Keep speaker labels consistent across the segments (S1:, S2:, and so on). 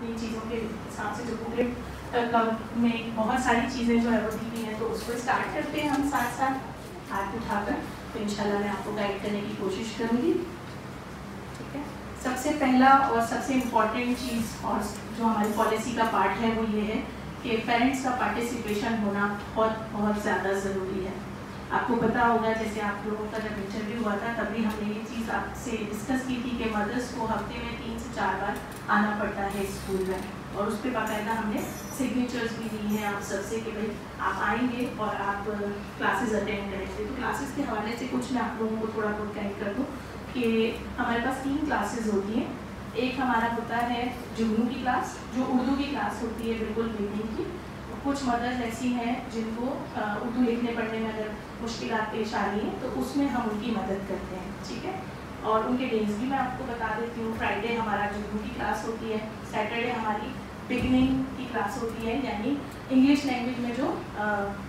S1: अपनी चीज़ों के हिसाब से जो बुकलेट में बहुत सारी चीज़ें जो है वो दी हुई हैं तो उसको स्टार्ट करते हैं हम साथ साथ हाथ उठाकर। तो इंशाल्लाह मैं आपको गाइड करने की कोशिश करूँगी। ठीक है? सबसे पहला और सबसे इंपॉर्टेंट चीज़ और जो हमारी पॉलिसी का पार्ट है वो ये है कि पेरेंट्स का पार्टिसिपेशन होना बहुत बहुत ज़्यादा ज़रूरी है। आपको पता होगा, जैसे आप लोगों का जब इंटरव्यू हुआ था, तभी हमने ये चीज़ आपसे डिस्कस की थी कि मदर्स को हफ़्ते में तीन से चार बार आना पड़ता है स्कूल में। और उस पर बाकायदा हमने सिग्नेचर्स भी दी हैं आप सबसे कि भाई आप आएँगे और आप क्लासेस अटेंड करेंगे। तो क्लासेस के हवाले से कुछ मैं आप लोगों को थोड़ा बहुत गाइड कर दूँ कि हमारे पास तीन क्लासेस होती हैं। एक हमारा होता है जुगनू की क्लास जो उर्दू की क्लास होती है, बिल्कुल बिगनिंग की। कुछ मदर्स ऐसी हैं जिनको उर्दू लिखने पढ़ने में अगर मुश्किल पेश आ रही हैं तो उसमें हम उनकी मदद करते हैं, ठीक है? और उनके डेज़ भी मैं आपको बता देती हूँ। फ्राइडे हमारा जुगनू की क्लास होती है सैटरडे हमारी बिगनिंग की क्लास होती है, यानी इंग्लिश लैंग्वेज में जो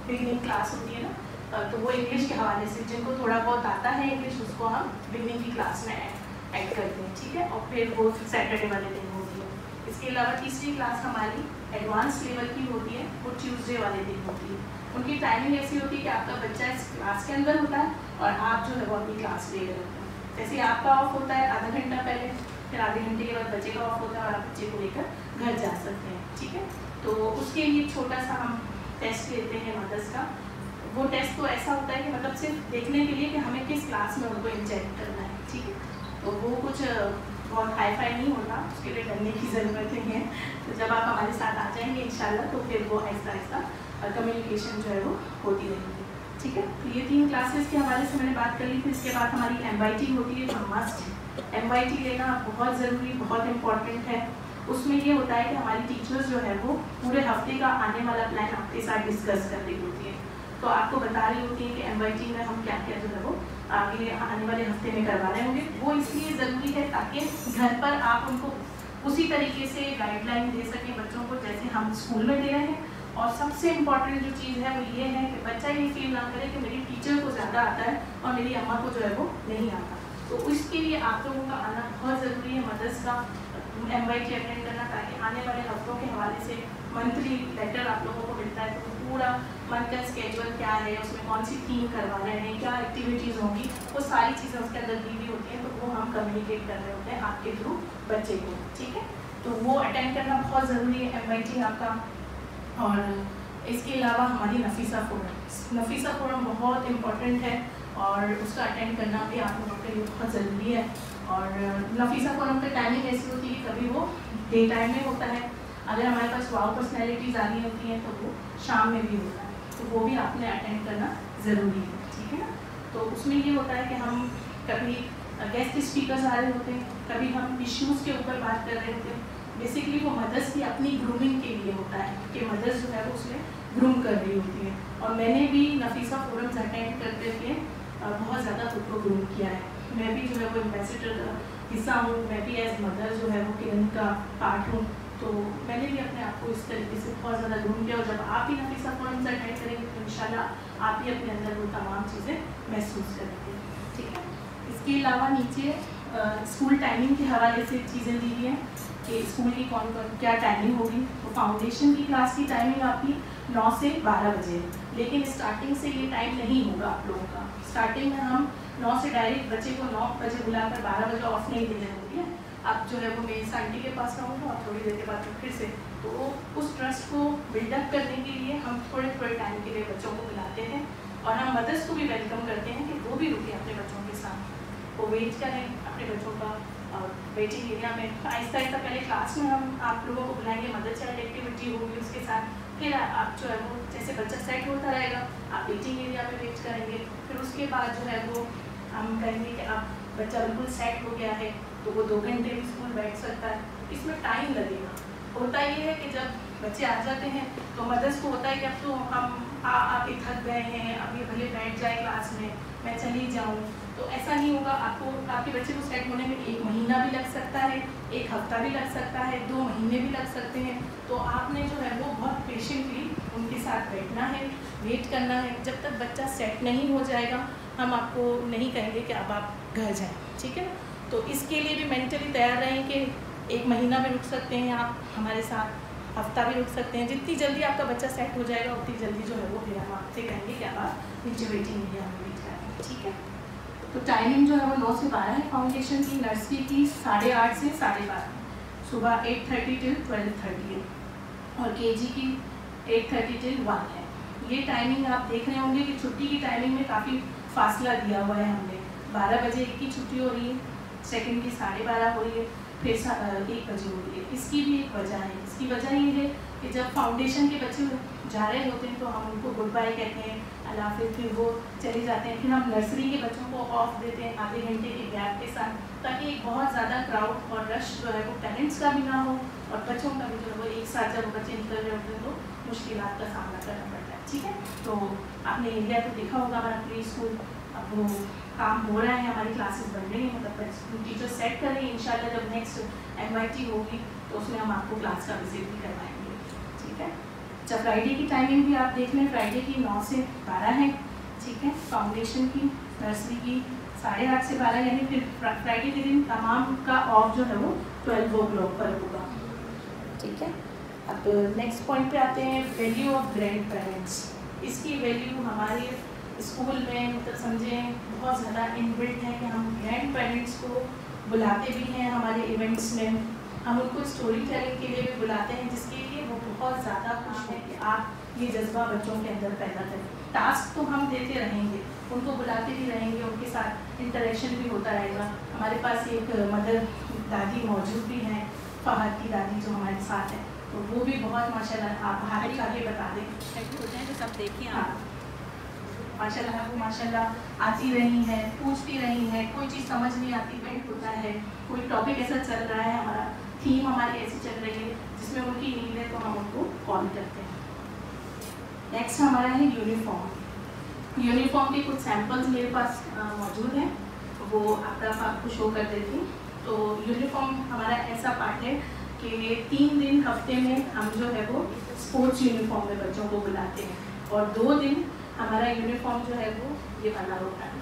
S1: बिगनिंग क्लास होती है ना तो वो इंग्लिश के हवाले से जिनको थोड़ा बहुत आता है इंग्लिश उसको हम बिगनिंग की क्लास में ऐड करते हैं, ठीक है? और फिर वो सैटरडे वाले दिन होती है। इसके अलावा तीसरी क्लास हमारी एडवांस लेवल की होती है, वो ट्यूसडे वाले दिन होती है। उनकी टाइमिंग ऐसी होती है कि आपका बच्चा इस क्लास के अंदर होता है और आप जो है वो अपनी क्लास ले रहे होते हैं। जैसे आपका ऑफ़ होता है, आधा घंटा पहले, फिर आधे घंटे के बाद बच्चे का ऑफ़ होता है और आप बच्चे को लेकर घर जा सकते हैं, ठीक है? तो उसके लिए छोटा सा हम टेस्ट लेते हैं मदर्स का। वो टेस्ट तो ऐसा होता है कि मतलब सिर्फ़ देखने के लिए कि हमें किस क्लास में उनको इंजेक्ट करना है, ठीक है? तो वो कुछ बहुत हाई फाई नहीं होता, उसके लिए डरने की ज़रूरत नहीं है। तो जब आप हमारे साथ आ जाएँगे इन तो फिर वो ऐसा ऐसा कम्युनिकेशन जो है वो होती रहेगी। ठीक है? तो ये तीन क्लासेस के हवाले से मैंने बात कर ली थी इसके बाद हमारी एम होती है जो मस्ट एम लेना बहुत ज़रूरी, बहुत इंपॉर्टेंट है। उसमें ये होता है कि हमारी टीचर्स जो है वो पूरे हफ़्ते का आने वाला प्लान आपके साथ डिस्कस कर रही होती है। तो आपको बता रही होती है कि एम में हम क्या क्या जो है वो आगे आने वाले हफ़्ते में करवा रहे होंगे। वो इसलिए ज़रूरी है ताकि घर पर आप उनको उसी तरीके से गाइडलाइन दे सकें बच्चों को, जैसे हम स्कूल में दे रहे हैं। और सबसे इंपॉर्टेंट जो चीज़ है वो ये है कि बच्चा ये फील ना करे कि मेरी टीचर को ज़्यादा आता है और मेरी अम्मा को जो है वो नहीं आता। तो उसके लिए आप लोगों का आना बहुत ज़रूरी है मदर्स का एम वाई टी अटेंड करना, ताकि आने वाले हफ्तों के हवाले से मंथली लेटर आप लोगों को मिलता है। तो पूरा मंथ का स्केजुअल क्या है, उसमें कौन सी थीम करवा रहे हैं, क्या एक्टिविटीज़ होंगी, वो सारी चीज़ें उसके अंदर दी हुई होती हैं तो वो हम कम्युनिकेट कर रहे होते हैं आपके थ्रू बच्चे को, ठीक है? तो वो अटेंड करना बहुत ज़रूरी है एमआईटी आपका, और इसके अलावा हमारी नफीसा फोरम नफीसा फोरम बहुत इंपॉर्टेंट है, और उसका अटेंड करना भी आप लोगों के लिए बहुत ज़रूरी है, और नफीसा फोरम का टाइमिंग ऐसी होती है कभी वो डे टाइम में होता है अगर हमारे पास वाव पर्सनैलिटीज़ आ रही होती हैं तो वो शाम में भी होता है तो वो भी आपने अटेंड करना ज़रूरी है, ठीक है ना? तो उसमें ये होता है कि हम कभी गेस्ट स्पीकर्स आ रहे होते हैं, कभी हम इश्यूज़ के ऊपर बात कर रहे होते हैं बेसिकली वो मदर्स की अपनी ग्रूमिंग के लिए होता है, कि मदर्स जो है वो उसमें ग्रूम कर रही होती हैं। और मैंने भी नफीसा फोरम्स अटेंड करते हुए बहुत ज़्यादा खुद को ग्रूम किया है। मैं भी जो है वो एम्बेसडर का हिस्सा हूँ, मैं भी एज मदर जो है वो किरण का पार्ट हूँ। तो मैंने भी अपने आप को इस तरीके से बहुत ज़्यादा ढूंढ किया और जब आप ही नफीसा फोरम से अटेंड करेंगे तो इंशाल्लाह आप ही अपने अंदर वो तमाम चीज़ें महसूस करेंगे। ठीक है? इसके अलावा नीचे स्कूल टाइमिंग के हवाले से चीज़ें दी हुई हैं कि स्कूल की कौन कौन, क्या टाइमिंग होगी। तो फाउंडेशन की क्लास की टाइमिंग आपकी नौ से बारह बजे लेकिन स्टार्टिंग से ये टाइम नहीं होगा आप लोगों का। स्टार्टिंग में हम नौ से डायरेक्ट बच्चे को नौ बजे बुलाकर बारह बजे ऑफ़ नहीं देने होती है अब जो है वो मेरी आंटी के पास रहूँगा और थोड़ी देर के बाद फिर से तो उस ट्रस्ट को बिल्डअप करने के लिए हम थोड़े थोड़े टाइम के लिए बच्चों को बुलाते हैं और हम मदर्स को भी वेलकम करते हैं कि वो भी रुके अपने बच्चों के साथ। वो वेट करें अपने बच्चों का वेटिंग एरिया में। आहिस्ता आहिस्ता पहले क्लास में हम आप लोगों को बुलाएँगे मदर चाइल्ड एक्टिविटी होगी उसके साथ। फिर आप जो है वो, जैसे बच्चा सेट होता रहेगा, आप वेटिंग एरिया में वेट करेंगे। फिर उसके बाद जो है वो हम कहेंगे कि आप बच्चा बिल्कुल सेट हो गया है। तो वो दो घंटे भी स्कूल बैठ सकता है। इसमें टाइम लगेगा। होता ये है कि जब बच्चे आ जाते हैं तो मदर्स को होता है कि अब तो हम आके थक गए हैं ये भले बैठ जाए क्लास में, मैं चली जाऊँ। तो ऐसा नहीं होगा। आपको, आपके बच्चे को सेट होने में एक महीना भी लग सकता है, एक हफ़्ता भी लग सकता है, दो महीने भी लग सकते हैं। तो आपने जो है वो बहुत पेशेंटली उनके साथ बैठना है वेट करना है। जब तक बच्चा सेट नहीं हो जाएगा, हम आपको नहीं कहेंगे कि अब आप घर जाएँ। ठीक है? ना तो इसके लिए भी मेंटली तैयार रहें कि एक महीना भी रुक सकते हैं, आप हमारे साथ हफ़्ता भी रुक सकते हैं। जितनी जल्दी आपका बच्चा सेट हो जाएगा, उतनी जल्दी जो है वो फिर हम आपसे कहेंगे कि आप नीचे वेटिंग एरिया में जाएँगे ठीक है? तो टाइमिंग जो है वो नौ से बारह है। फाउंडेशन की नर्सरी की साढ़े आठ से साढ़े बारह। सुबह eight thirty till twelve thirty है। और के की एट थर्टी टिल वन है। ये टाइमिंग आप देख रहे होंगे कि छुट्टी की टाइमिंग में काफ़ी फासला दिया हुआ है हमने। बारह बजे की छुट्टी हो रही है। सेकेंड की साढ़े बारह हो रही है, फिर एक बजे हो रही है। इसकी भी एक वजह है। इसकी वजह ये है कि जब फाउंडेशन के बच्चे जा रहे होते हैं तो हम उनको गुड बाय कहते हैं, अल्लाह फिर फिर वो चले जाते हैं। फिर हम नर्सरी के बच्चों को ऑफ़ देते हैं आधे घंटे के गैप के साथ, ताकि एक बहुत ज़्यादा क्राउड और रश जो है वो पेरेंट्स का भी ना हो और बच्चों का भी जो है वो एक साथ जब बच्चे निकल रहे होते हैं तो मुश्किल का सामना करना पड़ता है। ठीक है? तो आपने इंडिया तो देखा होगा हमारा प्री स्कूल अब वो काम हो रहा है, हमारी क्लासेस बन रही हैं मतलब टीचर सेट कर रही हैं, इंशाल्लाह जब नेक्स्ट एन होगी तो उसमें हम आपको क्लास का विज़िट भी करवाएँगे। ठीक है? अच्छा फ्राइडे की टाइमिंग भी आप देख लें फ्राइडे की नौ से बारह है। ठीक है? फाउंडेशन की नर्सरी की साढ़े आठ से बारह, यानी फिर फ्राइडे के दिन तमाम का ऑफ़ जो है वो ट्वेल्व ओ क्लॉक पर होगा। ठीक है? अब नेक्स्ट पॉइंट पे आते हैं वैल्यू ऑफ़ ग्रैंड पेरेंट्स इसकी वैल्यू हमारे स्कूल में मतलब समझें बहुत ज़्यादा इनबिल्ट है कि हम ग्रैंड पेरेंट्स को बुलाते भी हैं हमारे इवेंट्स में। हम उनको स्टोरी टेलिंग के लिए भी बुलाते हैं जिसके लिए वो बहुत ज़्यादा खुश हैं कि आप ये जज्बा बच्चों के अंदर पैदा करें। टास्क तो हम देते रहेंगे उनको बुलाते भी रहेंगे उनके साथ इंटरेक्शन भी होता रहेगा। हमारे पास एक मदर दादी मौजूद भी हैं फहद की दादी जो हमारे साथ है तो वो भी बहुत माशाल्लाह आप हाथ आगे बता दें। होते हैं तो सब देखिए हाँ। माशाल्लाह वो माशाल्लाह, आती रही हैं, पूछती रही हैं, कोई चीज़ समझ नहीं आती पेंट होता है, कोई टॉपिक ऐसा चल रहा है, हमारा थीम हमारी ऐसी चल रही है, जिसमें उनकी नीड है तो हम उनको कॉल करते हैं। नेक्स्ट हमारा है यूनिफॉर्म यूनिफॉर्म के कुछ सैम्पल्स मेरे पास मौजूद हैं, वो आप आपको शो कर देती तो यूनिफॉर्म हमारा ऐसा पार्ट है कि तीन दिन, हफ़्ते में हम जो है वो स्पोर्ट्स यूनिफॉर्म में बच्चों को बुलाते हैं। और दो दिन हमारा यूनिफॉर्म जो है वो ये वाला होता है।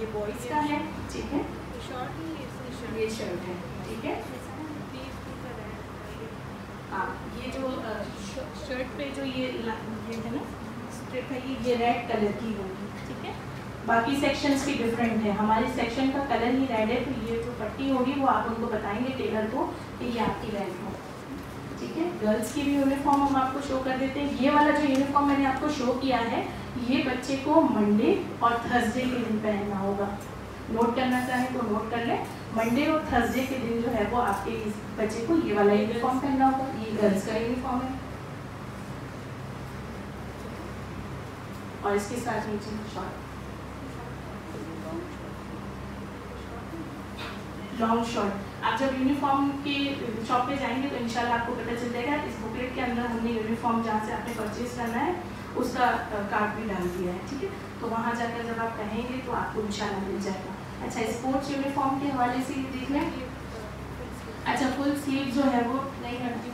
S1: ये बॉयज़ का है ठीक है? ये शर्ट है ठीक है? हाँ ये। जो शर्ट पे जो ये ये है ना स्ट्रिप है ये ये रेड कलर की होगी ठीक है? बाकी सेक्शंस भी डिफरेंट है। हमारे सेक्शन का कलर ही रेड है तो ये जो पट्टी होगी वो आप उनको बताएँगे टेलर को कि ये आपकी रेड हो। है? गर्ल्स की भी यूनिफॉर्म हम आपको शो कर देते हैं। ये वाला जो यूनिफॉर्म मैंने आपको शो किया है, ये बच्चे को मंडे और थर्सडे के दिन पहनना होगा। नोट करना चाहें तो नोट कर लें। मंडे और थर्सडे के दिन जो है वो आपके इस बच्चे को ये वाला यूनिफॉर्म पहनना होगा। ये गर्ल्स का यूनिफॉर्म है। और इसके साथ नीचे शॉर्ट लॉन्ग शॉर्ट आप जब यूनिफॉर्म के शॉप पे जाएँगे तो इंशाल्लाह आपको पता चल जाएगा, इस बुकलेट के अंदर हमने यूनिफॉर्म जहाँ से आपने परचेज करना है, उसका कार्ड भी डाल दिया है, ठीक है? तो वहाँ जाकर जब आप कहेंगे तो आपको इंशाल्लाह मिल जाएगा। अच्छा स्पोर्ट्स यूनिफॉर्म के हवाले से देख लें अच्छा फुल स्लीव जो है वो नहीं रखती,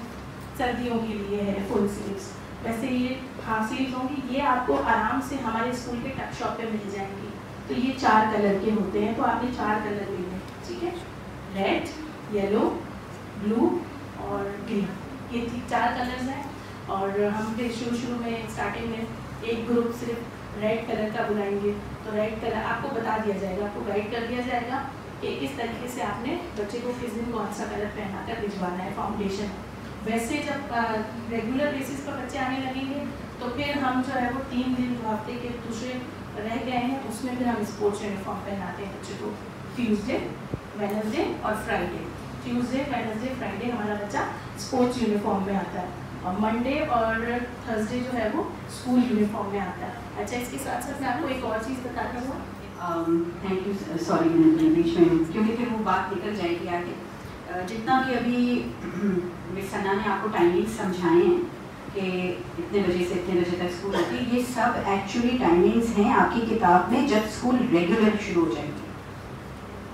S1: सर्दियों के लिए है फुल स्लीव्स वैसे ये हाँ स्लीव्स होंगी, ये आपको आराम से हमारे स्कूल के टक शॉप पे मिल जाएँगी। तो ये चार कलर के होते हैं तो आपने चार कलर लेने ठीक है? रेड, येलो, ब्लू और ग्रीन। ये चार कलर्स हैं और हम फिर शुरू शुरू में स्टार्टिंग में एक ग्रुप सिर्फ़ रेड कलर का बुलाएँगे। तो रेड कलर आपको बता दिया जाएगा। आपको गाइड कर दिया जाएगा कि किस तरीके से आपने बच्चे को किस दिन कौन सा कलर पहना कर भिजवाना है फाउंडेशन वैसे जब रेगुलर बेसिस पर बच्चे आने लगेंगे तो फिर हम जो है वो तीन दिन जो हफ़्ते के दूसरे रह गए हैं, उसमें फिर हम स्पोर्ट्स यूनिफॉर्म पहनाते हैं बच्चे को। ट्यूसडे वेनसडे और फ्राइडे ट्यूसडे वेनसडे फ्राइडे हमारा बच्चा स्पोर्ट्स यूनिफॉर्म में आता है। और मंडे और थर्सडे जो है वो स्कूल यूनिफॉर्म में आता है। अच्छा इसके साथ साथ मैं आपको एक और चीज़ बताता हूँ।
S2: थैंक यू सॉरी बीच में क्योंकि फिर वो बात निकल जाएगी आगे। Uh, जितना भी अभी मिस सन्ना ने आपको टाइमिंग समझाए हैं कि इतने बजे से इतने बजे तक स्कूल होती है ये सब एक्चुअली टाइमिंग्स हैं आपकी किताब में जब स्कूल रेगुलर शुरू हो जाएँगे।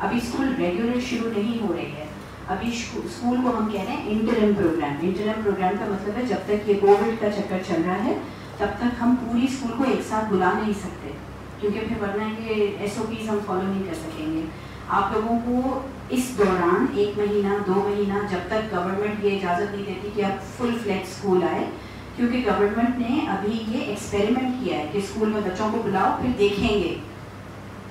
S2: अभी स्कूल रेगुलर शुरू नहीं हो रही है। अभी स्कूल को हम कह रहे हैं इंटरम प्रोग्राम इंटरम प्रोग्राम का मतलब है जब तक ये कोविड का चक्कर चल रहा है, तब तक हम पूरी स्कूल को एक साथ बुला नहीं सकते। क्योंकि फिर वरना ये एस हम फॉलो नहीं कर सकेंगे। आप लोगों को इस दौरान एक महीना, दो महीना जब तक गवर्नमेंट ये इजाज़त नहीं देती कि आप फुल फ्लैक्स स्कूल आए, क्योंकि गवर्नमेंट ने अभी ये एक्सपेरिमेंट किया है कि स्कूल में बच्चों को बुलाओ, फिर देखेंगे।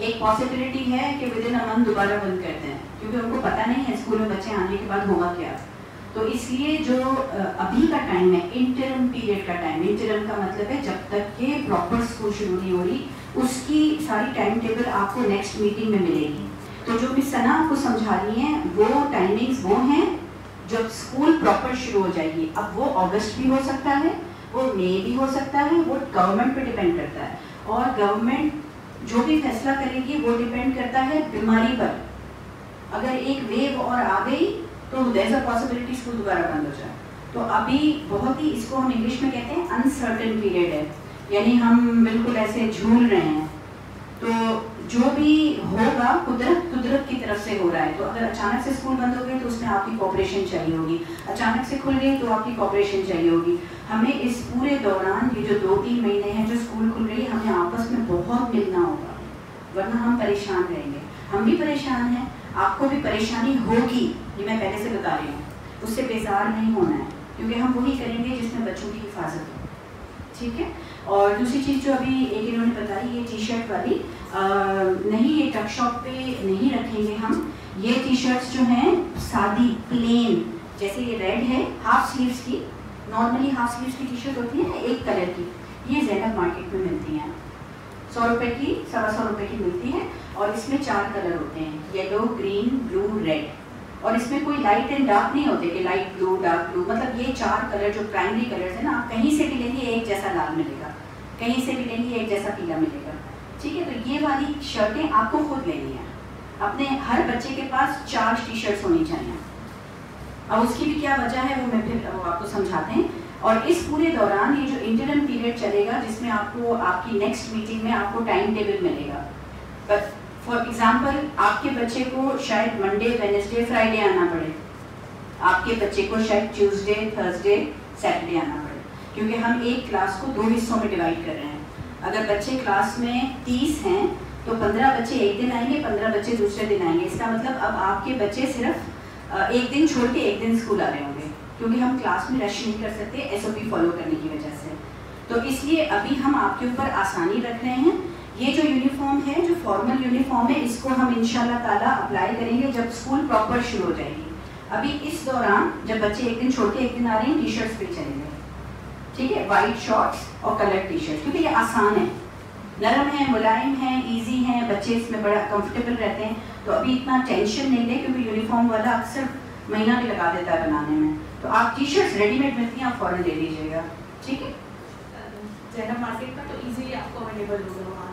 S2: एक पॉसिबिलिटी है कि विद इन अ मंथ दोबारा बंद करते हैं क्योंकि उनको पता नहीं है स्कूल में बच्चे आने के बाद होगा क्या। तो इसलिए जो अभी का टाइम है इंटरम पीरियड का टाइम इंटरम का मतलब है जब तक के प्रॉपर स्कूल शुरू नहीं हो रही, उसकी सारी टाइम टेबल आपको नेक्स्ट मीटिंग में मिलेगी। तो जो मिस सना आपको समझा रही हैं, वो टाइमिंग्स वो हैं, जब स्कूल प्रॉपर शुरू हो जाएगी। अब वो अगस्त भी हो सकता है, वो मई भी हो सकता है, वो गवर्नमेंट पे डिपेंड करता है। और गवर्नमेंट जो भी फैसला करेंगे, वो डिपेंड करता है बीमारी पर। अगर एक वेव और आ गई तो देर पॉसिबिलिटी स्कूल दोबारा बंद हो जाए। तो अभी बहुत ही इसको हम इंग्लिश में कहते हैं अनसर्टन पीरियड है। यानी हम बिल्कुल ऐसे झूल रहे हैं। तो जो भी होगा, कुदरत कुदरत की तरफ़ से हो रहा है। तो अगर अचानक से स्कूल बंद हो गए तो उसमें आपकी कॉपरेशन चाहिए होगी। अचानक से खुल गई तो आपकी कॉपरेशन चाहिए होगी। हमें इस पूरे दौरान ये जो दो तीन महीने हैं जो स्कूल खुल रही है, हमें आपस में बहुत मिलना होगा, वरना हम परेशान रहेंगे। हम भी परेशान हैं, आपको भी परेशानी होगी, ये मैं पहले से बता रही हूँ। उससे बेजार नहीं होना है, क्योंकि हम वही करेंगे जिसमें बच्चों की हिफाजत हो। ठीक है? और दूसरी चीज़ जो अभी एक इन्होंने बताई ये टी शर्ट वाली आ, नहीं ये टक शॉप पे नहीं रखेंगे हम। ये टी शर्ट्स जो हैं सादी प्लेन जैसे ये रेड है हाफ़ स्लीव्स की नॉर्मली हाफ़ स्लीव्स की टी शर्ट होती है एक कलर की। ये जैनब मार्केट में मिलती हैं। सौ रुपए की सवा सौ रुपए की मिलती है और इसमें चार कलर होते हैं येलो ग्रीन ब्लू रेड और इसमें कोई लाइट एंड डार्क नहीं होते कि लाइट ब्लू डार्क ब्लू मतलब ये चार कलर जो प्राइमरी कलर्स है ना, आप कहीं से भी लेंगे एक जैसा लाल मिलेगा, कहीं से भी लेंगे एक जैसा पीला मिलेगा। ठीक है तो ये वाली शर्टें आपको खुद लेनी है। अपने हर बच्चे के पास चार टी शर्ट्स होनी चाहिए। अब उसकी भी क्या वजह है, वो मैं फिर आपको समझाते हैं। और इस पूरे दौरान ये जो इंटरम पीरियड चलेगा, जिसमें आपको आपकी नेक्स्ट मीटिंग में आपको टाइम टेबल मिलेगा। बट फॉर एग्ज़ाम्पल आपके बच्चे को शायद मंडे वेनेसडे फ्राइडे आना पड़े। आपके बच्चे को शायद ट्यूसडे थर्सडे सैटरडे आना पड़े। क्योंकि हम एक क्लास को दो हिस्सों में डिवाइड कर रहे हैं। अगर बच्चे क्लास में तीस हैं तो पंद्रह बच्चे एक दिन आएँगे, पंद्रह बच्चे दूसरे दिन आएँगे। इसका मतलब अब आपके बच्चे सिर्फ़ एक दिन छोड़ के एक दिन स्कूल आ रहे होंगे। क्योंकि हम क्लास में रश नहीं कर सकते एसओपी फॉलो करने की वजह से। तो इसलिए अभी हम आपके ऊपर आसानी रख रहे हैं। ये जो यूनिफॉर्म है, जो फॉर्मल यूनिफॉर्म है, इसको हम इंशाल्लाह ताला अप्लाई करेंगे जब स्कूल प्रॉपर शुरू हो जाएगी। अभी इस दौरान जब बच्चे एक दिन के एक दिन आ रहे हैं टी शर्ट्स पे चलेंगे। ठीक है? वाइट शॉर्ट्स और कलर टी शर्ट क्योंकि ये आसान है। नरम है, मुलायम है इजी है, बच्चे इसमें बड़ा कंफर्टेबल रहते हैं। तो अभी इतना टेंशन नहीं ले, क्योंकि यूनिफॉर्म वाला अक्सर महीना भी लगा देता है बनाने में। तो आप टी शर्ट्स रेडीमेड मिलती हैं, आप फ़ौरन ले लीजिएगा। ठीक है?
S1: जैनब मार्केट का तो इजीली आपको अवेलेबल होगा।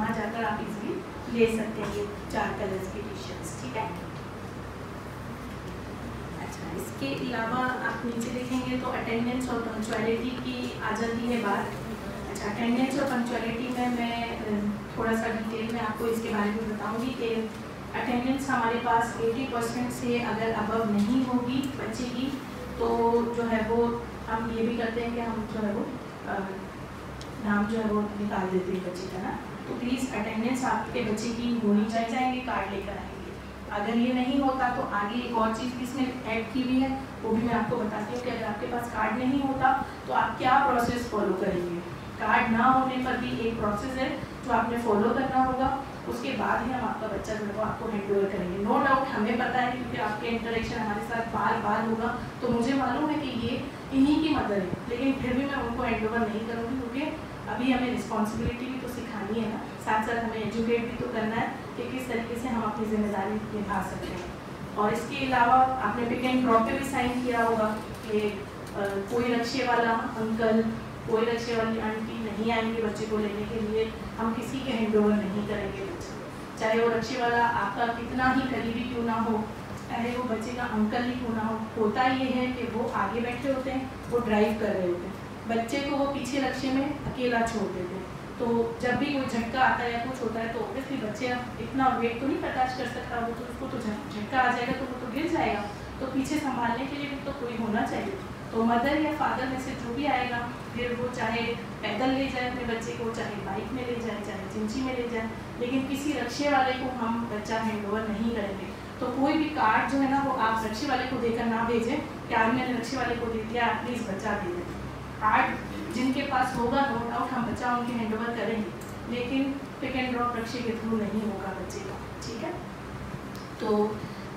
S1: वहाँ जाकर आप इजीली ले सकते हैं ये चार कलर्स की टी शर्ट्स ठीक है? अच्छा इसके अलावा आप नीचे देखेंगे तो अटेंडेंस और पंक्चुअलिटी की आ जाती है बात। अच्छा अटेंडेंस और पंक्चुअलिटी में मैं थोड़ा सा डिटेल में आपको इसके बारे में बताऊँगी कि अटेंडेंस हमारे पास 80 परसेंट से अगर अबव नहीं होगी बच्चे की तो जो है वो हम ये भी करते हैं कि हम जो है वो नाम जो है वो निकाल देते हैं बच्चे का ना। तो प्लीज़ अटेंडेंस आपके बच्चे की होनी चाहिए, जाएँगे कार्ड लेकर आएँगे। अगर ये नहीं होता तो आगे एक और चीज़ भी इसमें ऐड की हुई है, वो भी मैं आपको बताती हूँ कि अगर आपके पास कार्ड नहीं होता तो आप क्या प्रोसेस फॉलो करेंगे? कार्ड ना होने पर भी एक प्रोसेस है जो आपने फॉलो करना होगा। उसके बाद ही हम आपका बच्चा जो है वो आपको हैंड ओवर करेंगे। नो डाउट हमें पता है क्योंकि आपके इंटरेक्शन हमारे साथ बार बार होगा तो मुझे मालूम है कि ये इन्हीं की मदद है। लेकिन फिर भी मैं उनको हैंड ओवर नहीं करूँगी क्योंकि अभी हमें रिस्पॉन्सिबिलिटी भी तो सिखानी है ना। साथ साथ हमें एजुकेट भी तो करना है कि किस तरीके से हम अपनी ज़िम्मेदारी निभा सकते हैं। और इसके अलावा आपने पिक एंड ड्रॉप पे भी साइन किया होगा कि कोई रक्षे वाला अंकल कोई रक्षे वाली आंटी नहीं आएँगे बच्चे को लेने के लिए, हम किसी के हैंड नहीं करेंगे बच्चे। चाहे वो रक्षे वाला आपका कितना ही करीबी क्यों ना हो, चाहे वो बच्चे का अंकल ही क्यों ना हो, होता ये है कि वो आगे बैठे होते हैं, वो ड्राइव कर रहे होते हैं। बच्चे को वो पीछे रक्षे में अकेला छोड़ देते हैं। तो जब भी कोई झटका आता है या कुछ होता है तो ऑब्वियसली बच्चे इतना वेट तो नहीं बर्दाश्त कर सकता, वो तो उसको तो झटका आ जाएगा तो वो तो गिर जाएगा। तो पीछे संभालने के लिए भी तो कोई होना चाहिए। तो मदर या फादर में से जो भी आएगा फिर वो चाहे पैदल ले जाए अपने बच्चे को, चाहे बाइक में ले जाए, चाहे चिंची में ले जाए, लेकिन किसी रक्षे वाले को हम बच्चा हैंड ओवर नहीं करेंगे। तो कोई भी कार्ड जो है ना, वो आप रक्षे वाले को देकर ना भेजें कि आज मैंने रक्षे वाले को दे दिया प्लीज़ बच्चा दे दें। कार्ड जिनके पास होगा नो डाउट हम बच्चा उनके हैंड ओवर करेंगे, लेकिन पिक एंड ड्रॉप रक्षे के थ्रू नहीं होगा बच्चे का, ठीक है? तो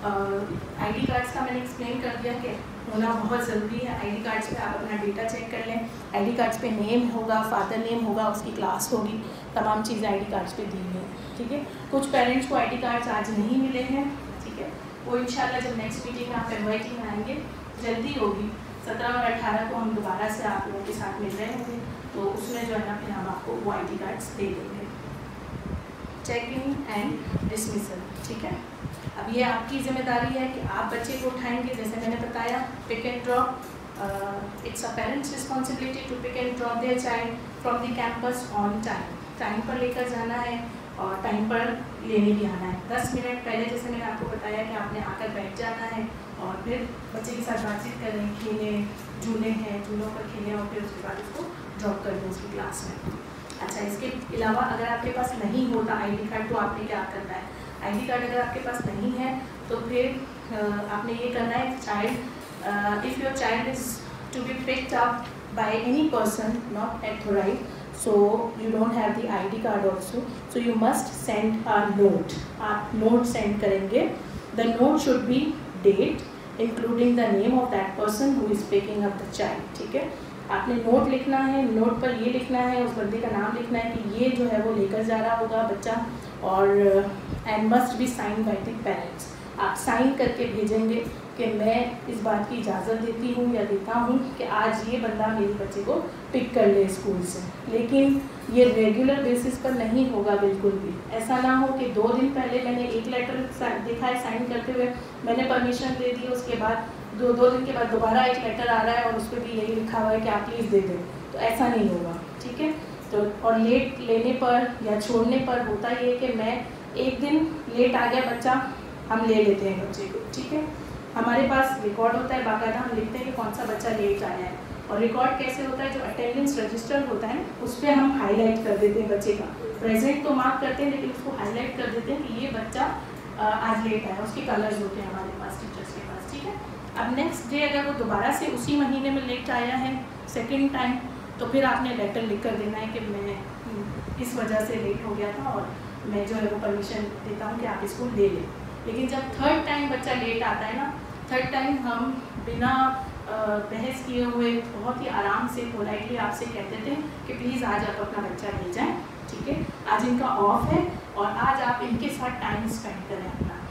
S1: आईडी कार्ड्स का मैंने एक्सप्लेन कर दिया कि होना बहुत ज़रूरी है। आईडी कार्ड्स पे आप अपना डेटा चेक कर लें। आईडी कार्ड्स पे नेम होगा फादर नेम होगा, उसकी क्लास होगी। तमाम चीज़ें आईडी कार्ड्स पे दी हुई हैं, ठीक है? कुछ पेरेंट्स को आईडी कार्ड्स आज नहीं मिले हैं, ठीक है? वो इंशाल्लाह जब नेक्स्ट मीटिंग में आप एन में आएँगे, जल्दी होगी। सत्रह और अठारह को हम दोबारा से आप लोगों के साथ मिल रहे होंगे तो उसमें जो है ना, फिर हम आपको वो आईडी कार्ड्स दे देंगे। चेक इन एंड डिसमिसल ठीक है? अब ये आपकी ज़िम्मेदारी है कि आप बच्चे को उठाएँगे, जैसे मैंने बताया pick and drop it's a parents responsibility to pick and drop their child from the campus on time time पर लेकर जाना है और टाइम पर लेने भी आना है। दस मिनट पहले जैसे मैंने आपको बताया कि आपने आकर बैठ जाना है और फिर बच्चे के साथ बातचीत करें, खेलें, झूले हैं, झूलों पर खेलें और फिर उसके बाद उसको ड्रॉप कर दें उसकी क्लास में। अच्छा इसके अलावा अगर आपके पास नहीं होता आईडी कार्ड तो आपने क्या करना है? आईडी कार्ड अगर आपके पास नहीं है तो फिर आपने ये करना है child if your child is to be pick up by any person not authorise so you don't have the ID card also so you must send a note आप नोट सेंड करेंगे. The note should be date including the name of that person who is picking up the child ठीक है? आपने note लिखना है note पर ये लिखना है, उस बंदे का नाम लिखना है कि ये जो है वो लेकर जा रहा होगा बच्चा और and must be sign by the parents आप साइन करके भेजेंगे कि मैं इस बात की इजाज़त देती हूँ या देता हूँ कि आज ये बंदा मेरे बच्चे को पिक कर ले स्कूल से। लेकिन ये रेगुलर बेसिस पर नहीं होगा बिल्कुल भी। ऐसा ना हो कि दो दिन पहले मैंने एक लेटर देखा है साइन करते हुए मैंने परमिशन दे दी, उसके बाद दो दो दिन के बाद दोबारा एक लेटर आ रहा है और उस पर भी यही लिखा हुआ है कि आप प्लीज़ दे दें। तो ऐसा नहीं होगा, ठीक है? तो और लेट लेने पर या छोड़ने पर होता ये कि मैं एक दिन लेट आ गया बच्चा, हम ले लेते हैं बच्चे को, ठीक है? हमारे पास रिकॉर्ड होता है, बाकायदा हम लिखते हैं कि कौन सा बच्चा लेट आया है। और रिकॉर्ड कैसे होता है? जो अटेंडेंस रजिस्टर होता है, उस पर हम हाईलाइट कर देते हैं बच्चे का। प्रेजेंट तो मार्क करते हैं, लेकिन उसको हाईलाइट कर देते हैं कि ये बच्चा आज लेट आया उसके कलर्स होते हैं हमारे पास टीचर्स के पास, ठीक है? अब नेक्स्ट डे अगर वो दोबारा से उसी महीने में लेट आया है सेकेंड टाइम तो फिर आपने लेटर लिख कर देना है कि मैं इस वजह से लेट हो गया था और मैं जो है वो परमिशन देता हूँ कि आप इसको ले लें। लेकिन जब थर्ड टाइम बच्चा लेट आता है ना थर्ड टाइम हम बिना बहस किए हुए बहुत ही आराम से पोलाइटली आपसे कहते थे कि प्लीज़ आज आप अपना बच्चा ले जाएँ, ठीक है? आज इनका ऑफ़ है और आज आप इनके साथ टाइम स्पेंड करें अपना,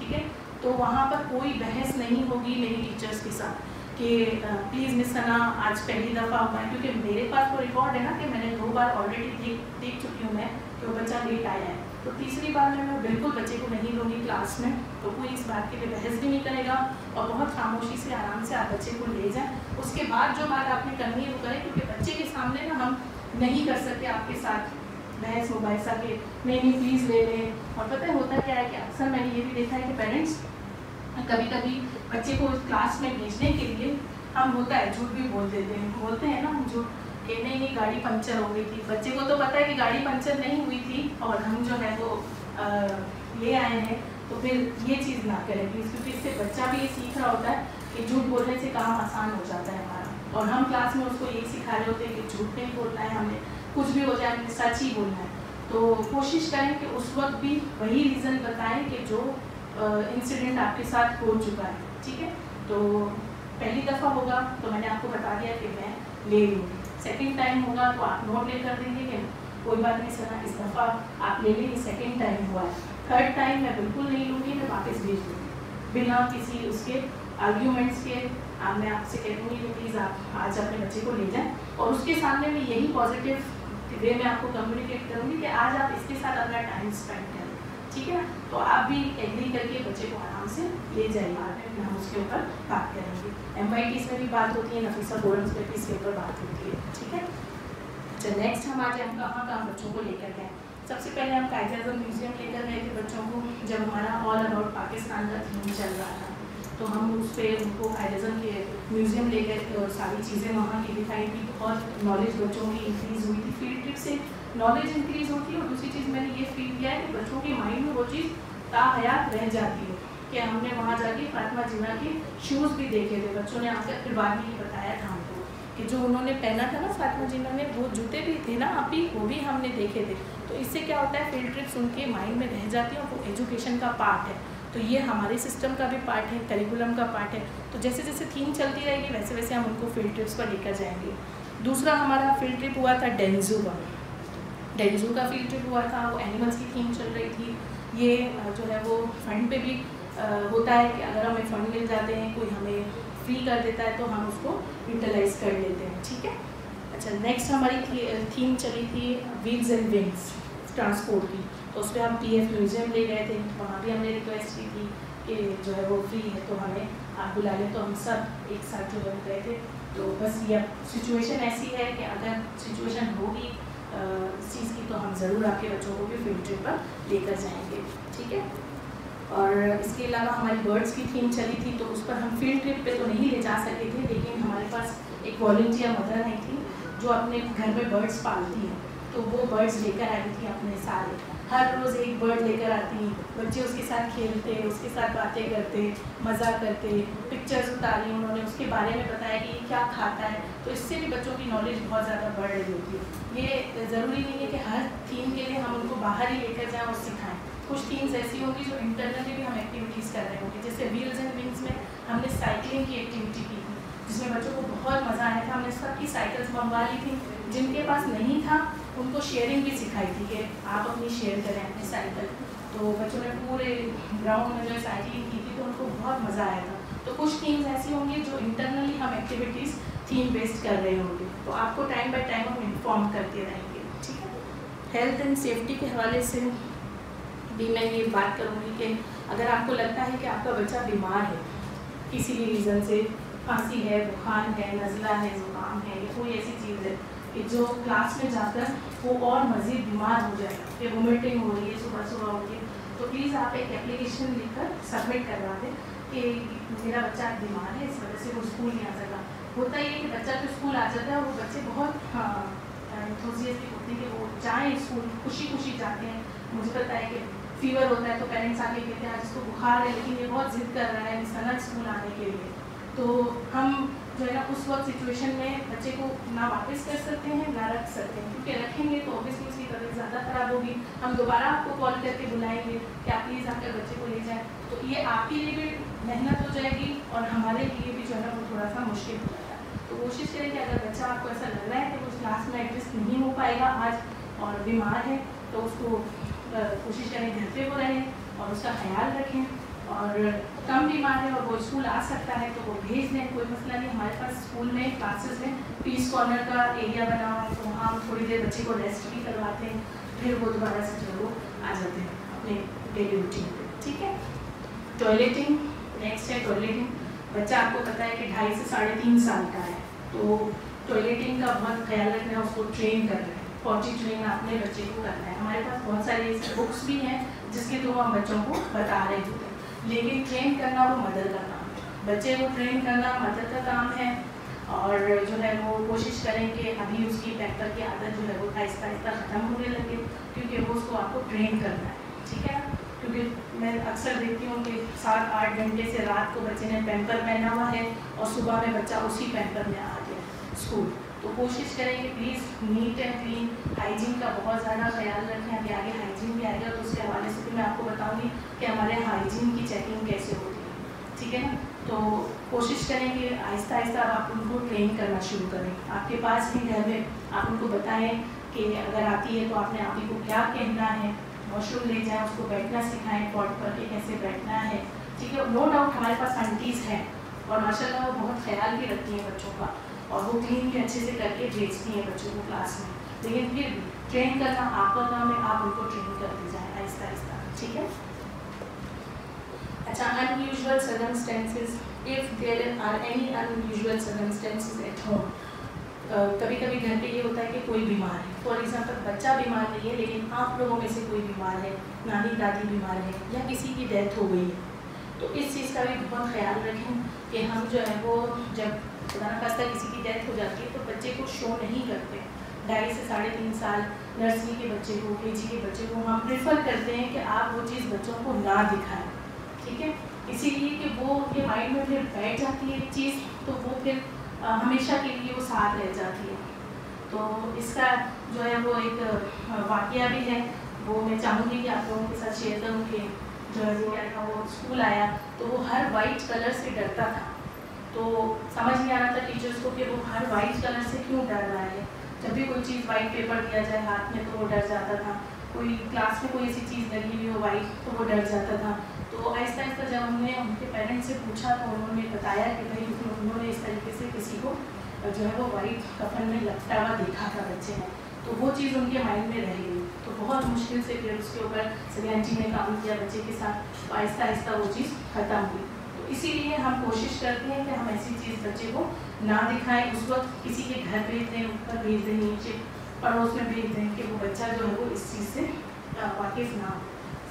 S1: ठीक है? तो वहाँ पर कोई बहस नहीं होगी मेरी टीचर्स के साथ। कि प्लीज़ मिस सना आज पहली दफ़ा हुआ है, क्योंकि मेरे पास तो रिकॉर्ड है ना कि मैंने दो बार ऑलरेडी देख देख चुकी हूँ मैं कि वो बच्चा लेट आया है। तो तीसरी बार में मैं बिल्कुल बच्चे को नहीं लूँगी क्लास में तो कोई इस बात के लिए बहस भी नहीं करेगा और बहुत खामोशी से, आराम से आप बच्चे को ले जाएँ। उसके बाद जो बात आपने करनी है, वो करें, क्योंकि बच्चे के सामने ना हम नहीं कर सकते आपके साथ बहस मोबाइल सा के, नहीं नहीं प्लीज़ ले लें। और पता है, होता क्या है कि अक्सर मैंने ये भी देखा है कि पेरेंट्स कभी कभी बच्चे को क्लास में भेजने के लिए हम होता है, झूठ भी बोल देते हैं। बोलते हैं ना हम झूठ कि नहीं नहीं, गाड़ी पंचर हो गई थी। बच्चे को तो पता है कि गाड़ी पंचर नहीं हुई थी और हम जो है वो ले आए हैं। तो फिर ये चीज़ ना करें प्लीज़ क्योंकि इससे बच्चा भी ये सीख रहा होता है कि झूठ बोलने से काम आसान हो जाता है हमारा। और हम क्लास में उसको यही सिखा रहे होते हैं कि झूठ नहीं बोलना है हमें, कुछ भी हो जाए, हमें सच ही बोलना है। तो कोशिश करें कि उस वक्त भी वही रीज़न बताएँ कि जो इंसिडेंट आपके साथ हो चुका है। ठीक है? तो पहली दफ़ा होगा तो मैंने आपको बता दिया कि मैं ले लूँगी। सेकेंड टाइम होगा तो आप नोट ले कर देंगे कि कोई बात नहीं, सर, इस दफ़ा आप ले लेंगे सेकेंड टाइम हुआ है। थर्ड टाइम मैं बिल्कुल नहीं लूँगी, मैं वापस भेज दूँगी। बिना किसी उसके आर्ग्यूमेंट्स के, आप, मैं आपसे कह दूँगी कि प्लीज़ आप आज अपने बच्चे को ले जाएँ। और उसके सामने मैं यही पॉजिटिव वे में आपको कम्युनिकेट करूँगी कि आज आप इसके साथ अपना टाइम स्पेंड करें। ठीक है? तो आप भी एग्री करके बच्चे को आराम से ले जाइए। बाद में हम उसके ऊपर बात करेंगे। एम वाई टीज में भी बात होती है, नफीसा बोर्ड में भी इसके ऊपर बात होती है। ठीक है? अच्छा नेक्स्ट हम आज हम कहाँ कहाँ बच्चों को लेकर गए सबसे पहले हम कायद म्यूज़ियम लेकर गए थे बच्चों को, जब हमारा ऑल अबाउट पाकिस्तान का थीम चल रहा था। तो हम उस पर उनको हाइड्रोजन के म्यूज़ियम ले गए थे और सारी चीज़ें वहाँ की दिखाई थी बहुत नॉलेज बच्चों की इंक्रीज़ हुई थी फ़ील्ड ट्रिप से। नॉलेज इंक्रीज़ होती है और दूसरी चीज़ मैंने ये फील किया है कि बच्चों के माइंड में वो चीज़ ताहयात रह जाती है कि हमने वहाँ जाके फातिमा जीना के शूज़ भी देखे थे। बच्चों ने आकर फिर बाद में ये बताया था हमको कि जो उन्होंने पहना था ना फातिमा जीना ने वो जूते भी थे ना अभी वो भी हमने देखे थे। तो इससे क्या होता है फ़ील्ड ट्रिप्स उनके माइंड में रह जाती है और वो एजुकेशन का पार्ट है। तो ये हमारे सिस्टम का भी पार्ट है करिकुलम का पार्ट है। तो जैसे जैसे थीम चलती रहेगी, वैसे वैसे हम उनको फ़ील्ड ट्रिप्स पर लेकर जाएँगे। दूसरा हमारा फ़ील्ड ट्रिप हुआ था डेंजू का। डेंजू का फ़ील्ड ट्रिप हुआ था, वो एनिमल्स की थीम चल रही थी। ये जो है वो फंड पे भी होता है कि अगर हमें फंड मिल जाते हैं, कोई हमें फ्री कर देता है तो हम उसको यूटिलाइज कर लेते हैं, ठीक है? अच्छा नेक्स्ट हमारी थीम चली थी व्हील्स एंड विंग्स ट्रांसपोर्ट की। तो उस पर हम पी एफ़ म्यूज़ियम ले गए थे वहाँ भी हमने रिक्वेस्ट की थी कि जो है वो फ्री है तो हमें आप बुला लें तो हम सब एक साथ जो है गए थे। तो बस ये सिचुएशन ऐसी है कि अगर सिचुएशन होगी इस चीज़ की तो हम ज़रूर आपके बच्चों को भी फ़ील्ड ट्रिप पर लेकर जाएँगे, ठीक है? और इसके अलावा हमारी बर्ड्स की थीम चली थी तो उस पर हम फ़ील्ड ट्रिप पे तो नहीं ले जा सके थे, लेकिन हमारे पास एक वॉल्टियर मदर आई थी जो अपने घर में बर्ड्स पालती हैं। तो वो बर्ड्स लेकर आई थी अपने सारे हर रोज़ एक बर्ड लेकर आती बच्चे उसके साथ खेलते, उसके साथ बातें करते मज़ा करते पिक्चर्स उतारी, उन्होंने उसके बारे में बताया कि ये क्या खाता है। तो इससे भी बच्चों की नॉलेज बहुत ज़्यादा बढ़ रही होती है। ये ज़रूरी नहीं है कि हर थीम के लिए हम उनको बाहर ही लेकर जाएँ और सिखाएँ। कुछ थीम्स ऐसी होंगी जो इंटरनली भी हम एक्टिविटीज़ कर रहे होंगे। जैसे व्हील्स एंड विंग्स में हमने साइकिलिंग की एक्टिविटी की थी, जिसमें बच्चों को बहुत मज़ा आया था। हमने सबकी साइकिल्स मंगवा ली थी। जिनके पास नहीं था उनको शेयरिंग भी सिखाई थी कि आप अपनी शेयर करें, अपनी साइकिल तो बच्चों ने पूरे ग्राउंड में जो साइकिलिंग की थी तो उनको बहुत मज़ा आया था। तो कुछ थीम्स ऐसी होंगी जो इंटरनली हम एक्टिविटीज़ थीम बेस्ड कर रहे होंगे। तो आपको टाइम बाई टाइम हम इन्फॉर्म करते रहेंगे, ठीक है? हेल्थ एंड सेफ्टी के हवाले से भी मैं ये बात करूँगी कि अगर आपको लगता है कि आपका बच्चा बीमार है, किसी भी रीज़न से खांसी है, बुखार है, नज़ला है, ज़ुकाम है, या कोई ऐसी चीज़ है जो क्लास में जाकर वो और मज़ीद बीमार हो जाए कि वोमिटिंग हो रही है सुबह सुबह हो रही है तो प्लीज़ आप एक एप्लीकेशन लिखकर सबमिट करवा दें कि मेरा बच्चा बीमार है इस वजह से वो स्कूल नहीं आ सकता होता ये कि बच्चा तो स्कूल आ जाता है वो बच्चे बहुत इंथोजियस्टिक हाँ, होते हैं कि वो जाएँ स्कूल खुशी खुशी जाते हैं। मुझे पता है कि फीवर होता है तो पेरेंट्स आके कहते हैं आज इसको बुखार है लेकिन ये बहुत ज़िद कर रहा है सनत स्कूल आने के लिए। तो हम जो है ना, उस वक्त सिचुएशन में बच्चे को ना वापस कर सकते हैं, ना रख सकते हैं। क्योंकि रखेंगे तो ऑब्वियसली उसकी तबीयत ज़्यादा ख़राब होगी। हम दोबारा आपको कॉल करके बुलाएँगे कि आप प्लीज़ आकर बच्चे को ले जाएँ। तो ये आपके लिए भी मेहनत हो जाएगी और हमारे लिए भी जो है ना, वो थोड़ा सा मुश्किल हो जाएगा। तो कोशिश करें कि अगर बच्चा आपको ऐसा लग रहा है कि वो क्लास में एडजस्ट नहीं हो पाएगा आज और बीमार है तो उसको कोशिश करें घर पे वो रहें और उसका ख्याल रखें। और कम बीमार है और वो स्कूल आ सकता है तो वो भेज दें, कोई मसला नहीं। हमारे पास स्कूल में क्लासेस में पीस कॉर्नर का एरिया बना हुआ है तो वहाँ थोड़ी देर बच्चे को रेस्ट भी करवाते हैं, फिर वो दोबारा से जो आ जाते हैं अपने डेली रूटीन पर ठीक है? टॉयलेटिंग नेक्स्ट है टॉयलेटिंग बच्चा आपको पता है कि ढाई से साढ़े तीन साल का है तो टॉयलेटिंग का बहुत ख्याल रखना है उसको ट्रेन कर रहे हैं। पॉटी ट्रेन अपने बच्चे को करना है। हमारे पास बहुत सारी ऐसी बुक्स भी हैं, जिसके थ्रू हम बच्चों को बता रहे होते हैं। लेकिन ट्रेन करना वो मदर का काम है। बच्चे को ट्रेन करना मदर का काम है और जो है वो कोशिश करें कि अभी उसकी पैकर की आदत जो है वो आहिस्ता आहिस्ता ख़त्म होने लगे, क्योंकि वो उसको आपको ट्रेन करना है, ठीक है? क्योंकि मैं अक्सर देखती हूँ कि सात आठ घंटे से रात को बच्चे ने पैम्पर पहना हुआ है और सुबह में बच्चा उसी पैम्पर में आ गया स्कूल तो कोशिश करें कि please neat and clean hygiene का बहुत ज़्यादा ख्याल रखें। अभी आगे हाइजीन भी आएगा तो उसके हवाले से भी मैं आपको बताऊँगी कि हमारे हाइजीन की चेकिंग कैसे होती है। ठीक है ना? तो कोशिश करें कि आहिस्ता आहिस्ता आप उनको ट्रेन करना शुरू करें। आपके पास भी घर में आप उनको बताएँ कि अगर आती है तो आपने आप ही को क्या कहना है? वॉशरूम ले जाएँ, उसको बैठना सिखाएँ पॉट पर के कैसे बैठना है। ठीक है? नो डाउट हमारे पास आंटीज़ हैं और माशाल्लाह वो बहुत ख्याल भी रखती हैं बच्चों का। और वो क्लीन भी अच्छे से करके भेजती हैं बच्चों को क्लास में। लेकिन फिर ट्रेन करना आपका काम है, आप उनको ट्रेन करते जाएँ, आहिस्ता आहिस्ता, ठीक है? अच्छा unusual circumstances if there are any unusual circumstances at home कभी कभी घर पे ये होता है कि कोई बीमार है। फॉर एग्जांपल बच्चा बीमार नहीं है, लेकिन आप लोगों में से कोई बीमार है, नानी दादी बीमार है, या किसी की डेथ हो गई है तो इस चीज़ का भी बहुत ख्याल रखें कि हम जो है वो जब खुदा खास्ता किसी की डेथ हो जाती है तो बच्चे को शो नहीं करते। ढाई से साढ़े तीन साल नर्सरी के बच्चे को के के बच्चे को हम प्रेफर करते हैं कि आप वो चीज़ बच्चों को ना दिखाएँ, ठीक है? इसीलिए कि वो उनके माइंड में फिर बैठ जाती है चीज़ तो वो फिर हमेशा के लिए वो साथ रह जाती है। तो इसका जो है वो एक वाक़ भी है। वो मैं चाहूँगी कि आप लोगों के साथ शेयर करूँ कि जो है वो स्कूल आया तो वो हर वाइट कलर से डरता था। तो समझ नहीं आ रहा था टीचर्स को कि वो हर वाइट कलर से क्यों डर रहा है। जब भी कोई चीज़ वाइट पेपर दिया जाए हाथ में तो वो डर जाता था। कोई क्लास में कोई ऐसी चीज़ लगी हुई हो वाइट तो वो डर जाता था। तो ऐसा आहिस्ता जब हमने उनके पेरेंट्स से पूछा तो उन्होंने बताया कि भाई उन्होंने इस तरीके से किसी को जो है वो वाइट कफन में लपटा हुआ देखा था बच्चे ने। तो वो चीज़ उनके माइंड में रह गई। तो बहुत मुश्किल से फिर उसके ऊपर सरियांची ने काम किया बच्चे के साथ। तो आहिस्ता आहिस्ता वो चीज़ ख़त्म हुई। इसीलिए हम कोशिश करते हैं कि हम ऐसी चीज़ बच्चे को ना दिखाएँ। उस वक्त किसी के घर भेज दें ऊपर भेज दें, नीचे पड़ोस में भेज दें कि वो बच्चा जो है वो इस चीज़ से वाकिफ़ ना हो।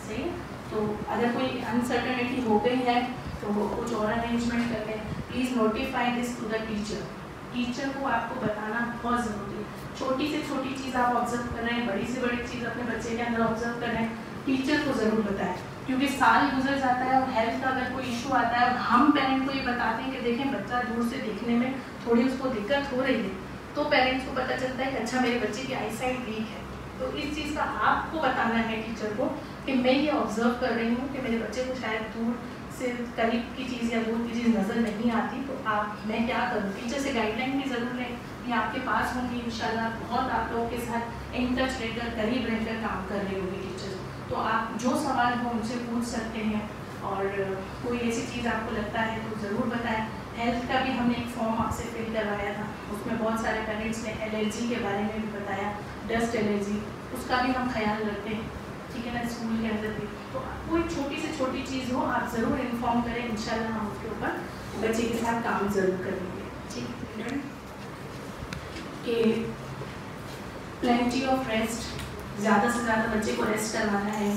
S1: सही? तो अगर कोई अनसर्टनिटी हो गई है तो कुछ और अरेंजमेंट कर लें please notify this to the teacher teacher को आपको बताना बहुत ज़रूरी है। छोटी से छोटी चीज़ आप ऑब्ज़र्व कर रहे हैं, बड़ी से बड़ी चीज़ अपने बच्चे के अंदर ऑब्ज़र्व कर रहे हैं। टीचर को ज़रूर बताएँ। क्योंकि साल गुजर जाता है और हेल्थ का अगर कोई इशू आता है और हम पेरेंट को ये बताते हैं कि देखें, बच्चा दूर से देखने में थोड़ी उसको दिक्कत हो रही है तो पेरेंट्स को पता चलता है कि अच्छा मेरे बच्चे की आई साइड वीक है। तो इस चीज़ का आपको बताना है टीचर को, कि मैं ये ऑब्ज़र्व कर रही हूँ कि मेरे बच्चे को शायद दूर से करीब की चीज़ या दूर की चीज़ नज़र नहीं आती तो आप, मैं क्या करूँ? टीचर से गाइडलाइन भी ज़रूर लें, ये आपके पास होंगी, इंशाल्लाह, बहुत आप लोगों के साथ इन टच रहकर, करीब रहकर काम कर रही होंगे टीचर तो आप जो सवाल हो उनसे पूछ सकते हैं। और कोई ऐसी चीज़ आपको लगता है तो ज़रूर बताएँ। हेल्थ का भी हमने एक फॉर्म आपसे फिल करवाया था। उसमें बहुत सारे पेरेंट्स ने एलर्जी के बारे में भी बताया, डस्ट एलर्जी, उसका भी हम ख्याल रखते हैं। ठीक है ना, स्कूल के अंदर भी। तो कोई छोटी से छोटी चीज़ हो, आप ज़रूर इन्फॉर्म करें, इंशाल्लाह हम उसके ऊपर बच्चे के साथ काम ज़रूर करेंगे। ठीक है प्लेंटी ऑफ़ रेस्ट ज़्यादा से ज़्यादा बच्चे को रेस्ट करवाना है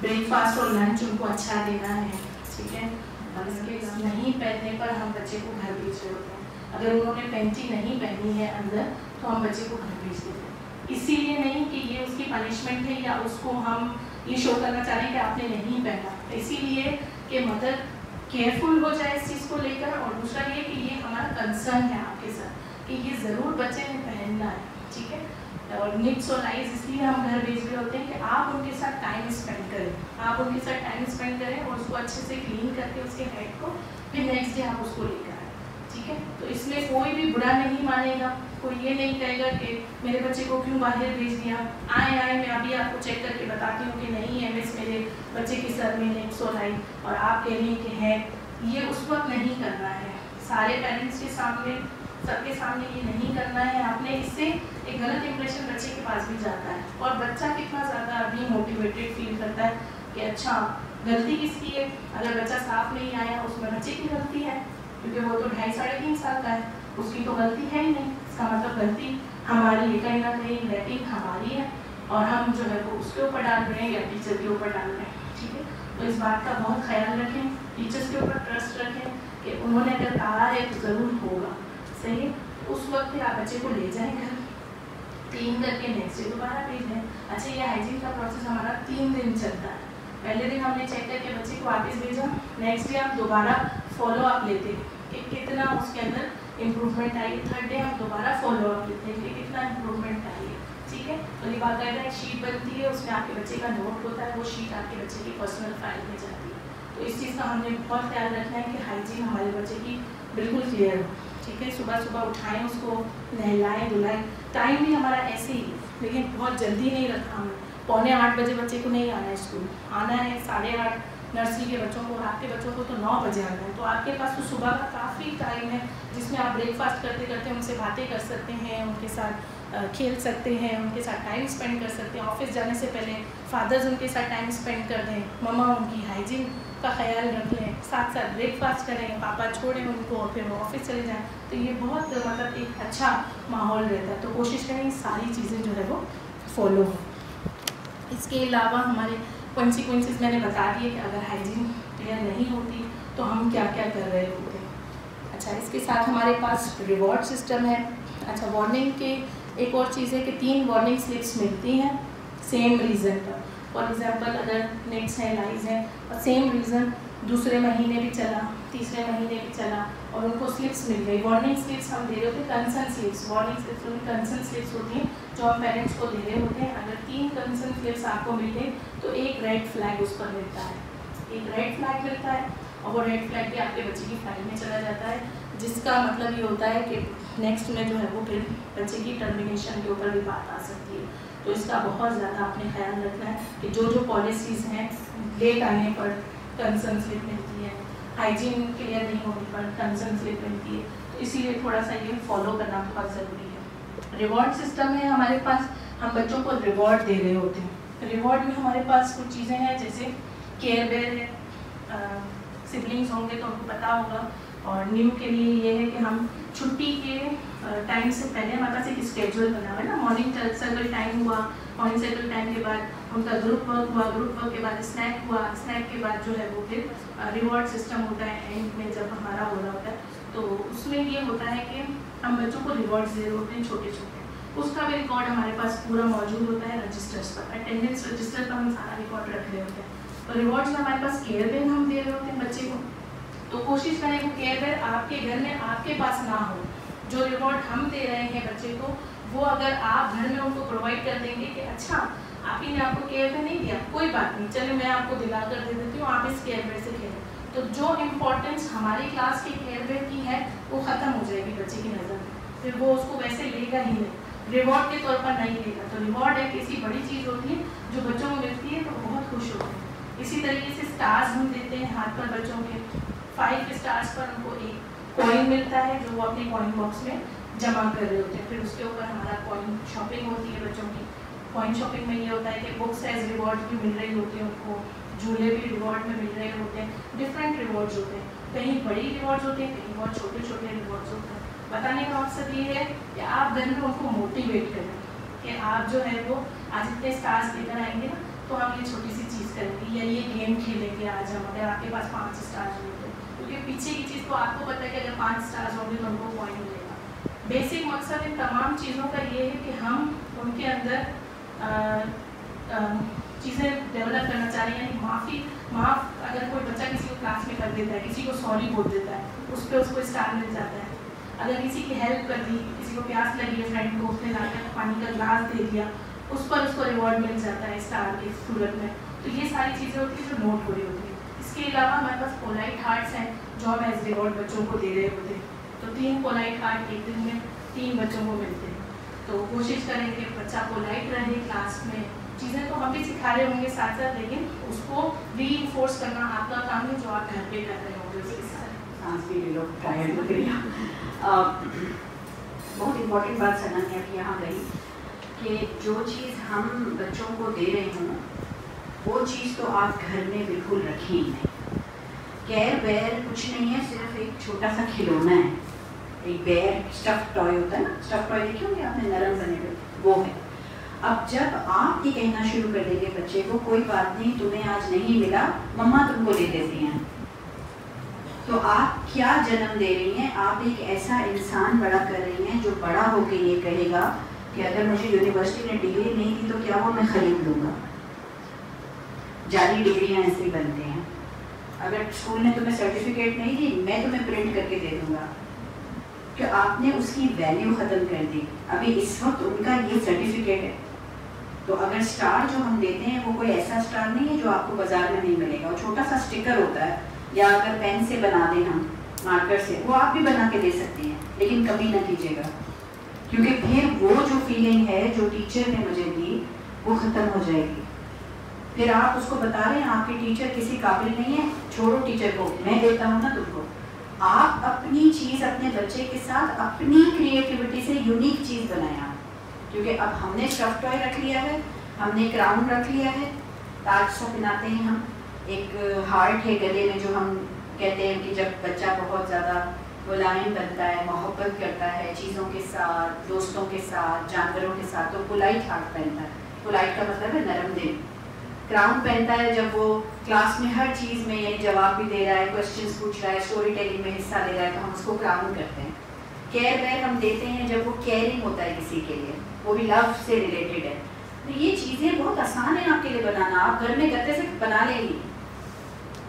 S1: ब्रेकफास्ट और लंच उनको अच्छा देना है, ठीक है? और इसके नहीं पहनने पर हम बच्चे को घर भेज रहे होते हैं। अगर उन्होंने पेंटी नहीं पहनी है अंदर तो हम बच्चे को घर भेज देते हैं। इसीलिए नहीं कि ये उसकी पनिशमेंट है या उसको हम ये शो करना चाह रहे हैं कि आपने नहीं पहना। इसीलिए कि मदर केयरफुल हो जाए इस चीज़ को लेकर और दूसरा ये कि ये हमारा कंसर्न है आपके साथ कि ये ज़रूर बच्चे ने पहनना है, ठीक है? और निक्स और लाइज इसलिए हम घर भेज रहे होते हैं कि आप उनके साथ टाइम स्पेंड करें। आप उनके साथ टाइम स्पेंड करें और उसको अच्छे से क्लीन करके उसके हेड को फिर नेक्स्ट डे आप उसको लेकर आए। ठीक है? तो इसमें कोई भी बुरा नहीं मानेगा। कोई ये नहीं कहेगा कि मेरे बच्चे को क्यों बाहर भेज दिया? आए आए, मैं अभी आपको चेक करके बताती हूँ कि नहीं है मिस मेरे बच्चे के सर में निक्स और लाई और आप कह रही हैं कि है। ये उस वक्त नहीं करना है। सारे पेरेंट्स के सामने सबके सामने ये नहीं करना है। आपने इससे एक गलत इम्प्रेशन बच्चे के पास भी जाता है और बच्चा कितना ज़्यादा अभी मोटिवेटेड फील करता है कि अच्छा गलती किसकी है? अगर बच्चा साफ़ नहीं आया, उसमें बच्चे की गलती है, क्योंकि वो तो ढाई साढ़े तीन साल का है, उसकी तो गलती है ही नहीं। इसका मतलब गलती हमारी है कहीं ना कहीं रेटिंग हमारी है और हम जो है वो उसके ऊपर डाल रहे हैं या टीचर के ऊपर डाल रहे हैं, ठीक है? तो इस बात का बहुत ख्याल रखें टीचर्स के ऊपर ट्रस्ट रखें कि उन्होंने अगर कहा है तो ज़रूर होगा। सही? है उस वक्त आप बच्चे को ले जाए घर क्लीन करके नेक्स्ट डे दोबारा भेज दें अच्छा ये हाइजीन का प्रोसेस हमारा तीन दिन चलता है। पहले दिन हमने चेक करके बच्चे को वापस भेजा। नेक्स्ट डे आप दोबारा फॉलो अप लेते कि कितना उसके अंदर इम्प्रूवमेंट आई। थर्ड डे हम दोबारा फॉलो अप लेते हैं कि कितना इम्प्रूवमेंट आई। है ठीक है? तो ये बात एक शीट बनती है, उसमें आपके बच्चे का नोट होता है, वो शीट आपके बच्चे की पर्सनल फ़ाइल में जाती है। तो इस चीज़ का हमने बहुत ख्याल रखना है कि हाइजीन हमारे बच्चे की बिल्कुल क्लियर हो। ठीक है, सुबह सुबह उठाएँ उसको, नहलाएँ, धुलाएँ। टाइम भी हमारा ऐसे ही, लेकिन बहुत जल्दी नहीं रखा हमने। पौने आठ बजे बच्चे को नहीं आना है स्कूल। आना है साढ़े आठ, नर्सरी के बच्चों को रात के बच्चों को तो नौ बजे आना है। तो आपके पास तो सुबह का काफ़ी टाइम है, जिसमें आप ब्रेकफास्ट करते करते उनसे बातें कर सकते हैं, उनके साथ खेल सकते हैं, उनके साथ टाइम स्पेंड कर सकते हैं। ऑफ़िस जाने से पहले फादर्स उनके साथ टाइम स्पेंड कर दें। ममा उनकी हाइजीन का ख्याल रख लें, साथ साथ ब्रेकफास्ट करें, पापा छोड़ें उनको और फिर वो ऑफ़िस चले जाएँ। तो ये बहुत मतलब एक अच्छा माहौल रहता है। तो कोशिश करें सारी चीज़ें जो है वो फॉलो हो। इसके अलावा हमारे कॉन्सिक्वेंसेस मैंने बता दिए कि अगर हाइजीन क्लियर नहीं होती तो हम क्या क्या कर रहे होते अच्छा इसके साथ हमारे पास रिवॉर्ड सिस्टम है। अच्छा वार्निंग के एक और चीज़ है कि तीन वार्निंग स्लिप्स मिलती हैं सेम रीज़न पर। फॉर एग्ज़ाम्पल अगर नेक्स्ट है लाइज है, और सेम रीज़न दूसरे महीने भी चला, तीसरे महीने भी चला, और उनको स्लिप्स मिल गई। वार्निंग स्लिप्स हम दे रहे होते हैं कंसर्न स्लिप्स वार्निंग स्लिप्स उनकी कंसर्न स्लिप्स होती हैं, जो हम पेरेंट्स को दे रहे होते हैं। अगर तीन कंसर्न स्लिप्स आपको मिल गए तो एक रेड फ्लैग उस पर मिलता है। एक रेड फ्लैग मिलता है, और वो रेड फ्लैग भी आपके बच्चे की फ़ाइल में चला जाता है। जिसका मतलब ये होता है कि नेक्स्ट में जो है वो फिर बच्चे की टर्मिनेशन के ऊपर भी बात आ सकती है। तो इसका बहुत ज़्यादा आपने ख्याल रखना है कि जो जो पॉलिसीज़ हैं लेट आने पर कंसर्न स्लिप मिलती है हाइजीन क्लियर नहीं होने पर कंसर्न स्लिप मिलती है तो इसीलिए थोड़ा सा ये फॉलो करना बहुत ज़रूरी है। रिवॉर्ड सिस्टम है हमारे पास, हम बच्चों को रिवॉर्ड दे रहे होते हैं। रिवॉर्ड में हमारे पास कुछ चीज़ें हैं, जैसे केयर बेयर है सिबलिंग्स होंगे तो उनको पता होगा और न्यू के लिए ये है कि हम छुट्टी के टाइम से पहले हमारे पास एक स्केड्यूल बना हुआ है ना। मॉर्निंग सर्कल टाइम हुआ मॉर्निंग सर्कल टाइम के बाद उनका ग्रुप वर्क हुआ ग्रुप वर्क के बाद स्नैक हुआ स्नैक के बाद जो है वो फिर रिवॉर्ड सिस्टम होता है एंड में जब हमारा हो रहा होता है। तो उसमें ये होता है कि हम बच्चों को रिवॉर्ड दे रहे होते हैं छोटे छोटे उसका भी रिकॉर्ड हमारे पास पूरा मौजूद होता है रजिस्टर्स पर। अटेंडेंस रजिस्टर पर हम सारा रिकॉर्ड रख रहे होते हैं। तो रिवॉर्ड्स में हमारे पास केयर बेन हम दे रहे होते हैं बच्चे को। तो कोशिश करें कि केयर बेर आपके घर में आपके पास ना हो। जो रिवॉर्ड हम दे रहे हैं बच्चे को, वो अगर आप घर में उनको प्रोवाइड कर देंगे कि अच्छा आप ही ने आपको केयर बेर नहीं दिया, कोई बात नहीं, चले मैं आपको दिला कर दे देती हूँ, आप इस केयर बेर से खेलें। तो जो इम्पोर्टेंस हमारी क्लास के केयर बेर की है, वो ख़त्म हो जाएगी बच्चे की नज़र में। फिर वो उसको वैसे लेगा ही नहीं। रिवॉर्ड के तौर पर नहीं लेगा। तो रिवॉर्ड एक ऐसी बड़ी चीज़ होती है, जो बच्चों को मिलती है तो बहुत खुश होते हैं। इसी तरीके से स्टार्स हम देते हैं हाथ पर बच्चों के। फाइव स्टार्स पर उनको एक कॉइन मिलता है, जो वो अपने कॉइन बॉक्स में जमा कर रहे होते हैं। फिर उसके ऊपर हमारा कॉइन शॉपिंग होती है बच्चों की। कॉइन शॉपिंग में ये होता है कि बुक्स एज रिवॉर्ड भी मिल रही होती हैं उनको झूले भी रिवॉर्ड में मिल रहे होते हैं। डिफरेंट रिवॉर्ड्स होते हैं। कहीं बड़ी रिवॉर्ड्स होते हैं, कहीं बहुत छोटे छोटे रिवॉर्ड्स होते हैं। बताने का मकसद ये है कि आप घर में उनको मोटिवेट करें कि आप जो है वो आज इतने स्टार्स लेकर आएँगे ना तो हम ये छोटी सी चीज़ करेंगे या ये गेम खेलेंगे आज हम। अगर आपके पास पाँच स्टार्स होंगे क्योंकि पीछे की चीज़ को आपको पता है कि अगर पाँच स्टार्स होंगे तो उनको पॉइंट मिलेगा। बेसिक मकसद इन तमाम चीज़ों का ये है कि हम उनके अंदर चीज़ें डेवलप करना चाह रहे हैं, यानी माफ़ी, माफ़ अगर कोई बच्चा किसी को क्लास में कर देता है, किसी को सॉरी बोल देता है, उस पर उसको स्टार मिल जाता है। अगर किसी की हेल्प कर दी, किसी को प्यास लगी है फ्रेंड को उसने लाकर पानी का ग्लास दे दिया, उस पर उसको रिवॉर्ड मिल जाता है स्टार के सूरत में। तो ये सारी चीज़ें होती है जो नोट हो रही होती है। इसके अलावा हमारे पास पोलाइट हार्ट्स हैं, जो हम एज रिवॉर्ड बच्चों को दे रहे होते हैं। तो तीन पोलाइट हार्ट एक दिन में तीन बच्चों को मिलते हैं। तो कोशिश करें कि बच्चा पोलाइट रहे क्लास में। चीज़ें तो हम भी सिखा रहे होंगे साथ साथ लेकिन उसको री करना आपका काम है जो आप घर पे कर रहे होंगे उसके साथ।
S2: बहुत इम्पोर्टेंट बात सना ने अभी यहाँ गई कि जो चीज़ हम बच्चों को दे रहे हों वो चीज़ तो आप घर में बिल्कुल रखें ही नहीं। कैर बैर कुछ नहीं है, सिर्फ़ एक छोटा सा खिलौना है। एक बैर स्टफ़ टॉय होता है ना? स्टफ़ टॉय देखे होंगे आपने? नरम बने हुए। वो है। अब जब आप ये कहना शुरू कर देंगे बच्चे को, कोई बात नहीं, तुम्हें आज नहीं मिला, मम्मा तुमको दे देती हैं। तो आप क्या जन्म दे रही हैं? आप एक ऐसा इंसान बड़ा कर रही हैं जो बड़ा होकर ये कहेगा कि अगर मुझे यूनिवर्सिटी ने डिग्री नहीं दी तो क्या वो मैं खरीद लूँगा? जाली डिग्रियाँ ऐसे बनते हैं। अगर स्कूल ने तुम्हें सर्टिफिकेट नहीं दी, मैं तुम्हें प्रिंट करके दे दूँगा। कि आपने उसकी वैल्यू ख़त्म कर दी। अभी इस वक्त उनका ये सर्टिफिकेट है। तो अगर स्टार जो हम देते हैं, वो कोई ऐसा स्टार नहीं है जो आपको बाज़ार में नहीं मिलेगा। वो छोटा सा स्टिकर होता है, या अगर पेन से बना दें हम मार्कर से, वो आप भी बना के दे सकते हैं, लेकिन कभी ना कीजिएगा। क्योंकि फिर वो जो फीलिंग है, जो टीचर ने मुझे दी, वो ख़त्म हो जाएगी। फिर आप उसको बता रहे हैं, आपके टीचर किसी काबिल नहीं है। छोड़ो टीचर को, मैं देता हूँ ना तुमको। आप अपनी चीज़ अपने बच्चे के साथ अपनी क्रिएटिविटी से यूनिक चीज़ बनाया क्योंकि अब हमने स्टफ़ टॉय रख लिया है, हमने क्राउन रख लिया है। ताज सा पहनाते हैं हम, एक हार्ट है गले में जो हम कहते हैं कि जब बच्चा बहुत ज़्यादा मुलायम बनता है, मोहब्बत करता है, चीज़ों के साथ, दोस्तों के साथ, जानवरों के साथ तो पुलाइट हार्ट पहनता है। पुलाइट का मतलब है नरम दिल। क्राउन पहनता है जब वो क्लास में हर चीज़ में यानी जवाब भी दे रहा है क्वेश्चंस पूछ रहा है स्टोरी टेलिंग में हिस्सा ले रहा है तो हम उसको क्राउन करते हैं। केयर बैग हम देते हैं जब वो केयरिंग होता है किसी के लिए। वो भी लव से रिलेटेड है। तो ये चीज़ें बहुत आसान है आपके लिए बनाना। आप घर में करते से बना लेंगी,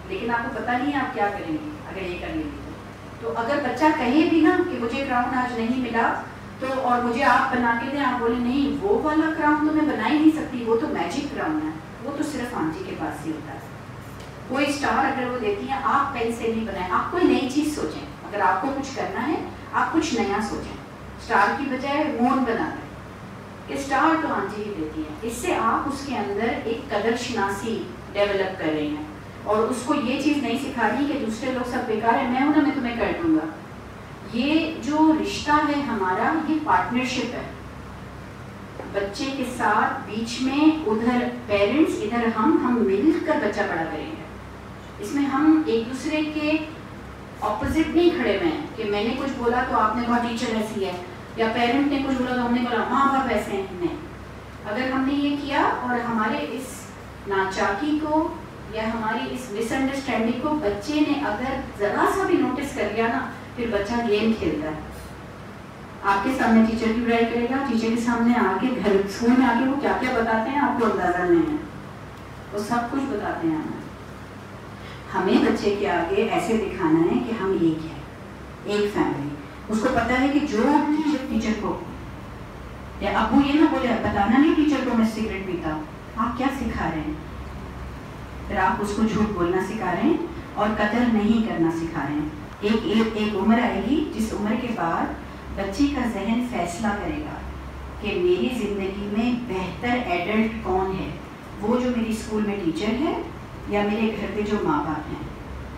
S2: लेकिन आपको पता नहीं है आप क्या करेंगे, अगर ये कर लेंगे तो। अगर बच्चा कहे भी ना कि मुझे क्राउन आज नहीं मिला तो और मुझे आप बना के दें, आप बोले, नहीं, वो वाला क्राउन तो मैं बना ही नहीं सकती, वो तो मैजिक क्राउन है। वो तो सिर्फ़ आंटी के पास ही होता है। कोई स्टार अगर वो देती है, आप पेन से नहीं बनाए। आप कोई नई चीज़ सोचें। अगर आपको कुछ करना है, आप कुछ नया सोचें। स्टार की बजाय मून बना दें स्टार तो आंटी ही देती है। इससे आप उसके अंदर एक कदर शिनासी डेवलप कर रहे हैं। और उसको ये चीज़ नहीं सिखा रही कि दूसरे लोग सब बेकार है। मैं हूँ ना, मैं तुम्हें कर दूँगा। ये जो रिश्ता है हमारा, ये पार्टनरशिप है। बच्चे के साथ बीच में उधर पेरेंट्स इधर हम हम मिलकर बच्चा बड़ा करेंगे। इसमें हम एक दूसरे के ऑपोजिट नहीं खड़े हुए हैं कि मैंने कुछ बोला तो आपने कहा टीचर ऐसी है, या पेरेंट ने कुछ बोला तो हमने बोला माँ बाप ऐसे हैं। नहीं। अगर हमने ये किया और हमारे इस नाचाकी को या हमारी इस मिसअंडरस्टैंडिंग को बच्चे ने अगर ज़रा सा भी नोटिस कर लिया ना, फिर बच्चा गेम खेलता है। आपके सामने टीचर की बुराई करेगा टीचर के सामने आके घर स्कूल में आके वो क्या क्या बताते हैं आपको अंदाज़ा नहीं है। वो सब कुछ बताते हैं हमें। हमें बच्चे के आगे ऐसे दिखाना है कि हम एक है एक फैमिली उसको पता है कि जो टीचर टीचर को या अबू ये ना बोले बताना नहीं टीचर को मैं सिगरेट पीता आप क्या सिखा रहे हैं? फिर आप उसको झूठ बोलना सिखा रहे हैं और कदर नहीं करना सिखा रहे हैं। एक एक, एक उम्र आएगी जिस उम्र के बाद बच्चे का जहन फैसला करेगा कि मेरी ज़िंदगी में बेहतर एडल्ट कौन है? वो जो मेरी स्कूल में टीचर है या मेरे घर पे जो माँ बाप हैं?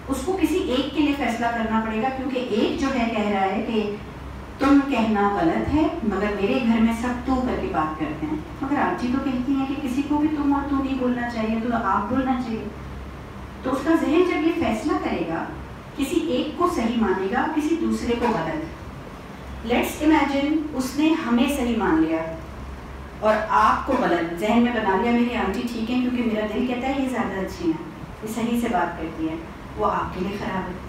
S2: उसको किसी एक के लिए फैसला करना पड़ेगा क्योंकि एक जो है कह रहा है कि तुम कहना गलत है, मगर मेरे घर में सब तू करके बात करते हैं। मगर आप जी तो कहती हैं कि किसी को भी तुम और तू नहीं बोलना चाहिए तो आप बोलना चाहिए। तो उसका जहन जब ये फैसला करेगा, किसी एक को सही मानेगा, किसी दूसरे को गलत। लेट्स इमेजिन उसने हमें सही मान लिया। और आपको गलत जहन में बना लिया, मेरी आंटी ठीक है क्योंकि मेरा दिल कहता है, ये ज़्यादा अच्छी है। ये सही से बात करती है। वो आपके लिए ख़राब है।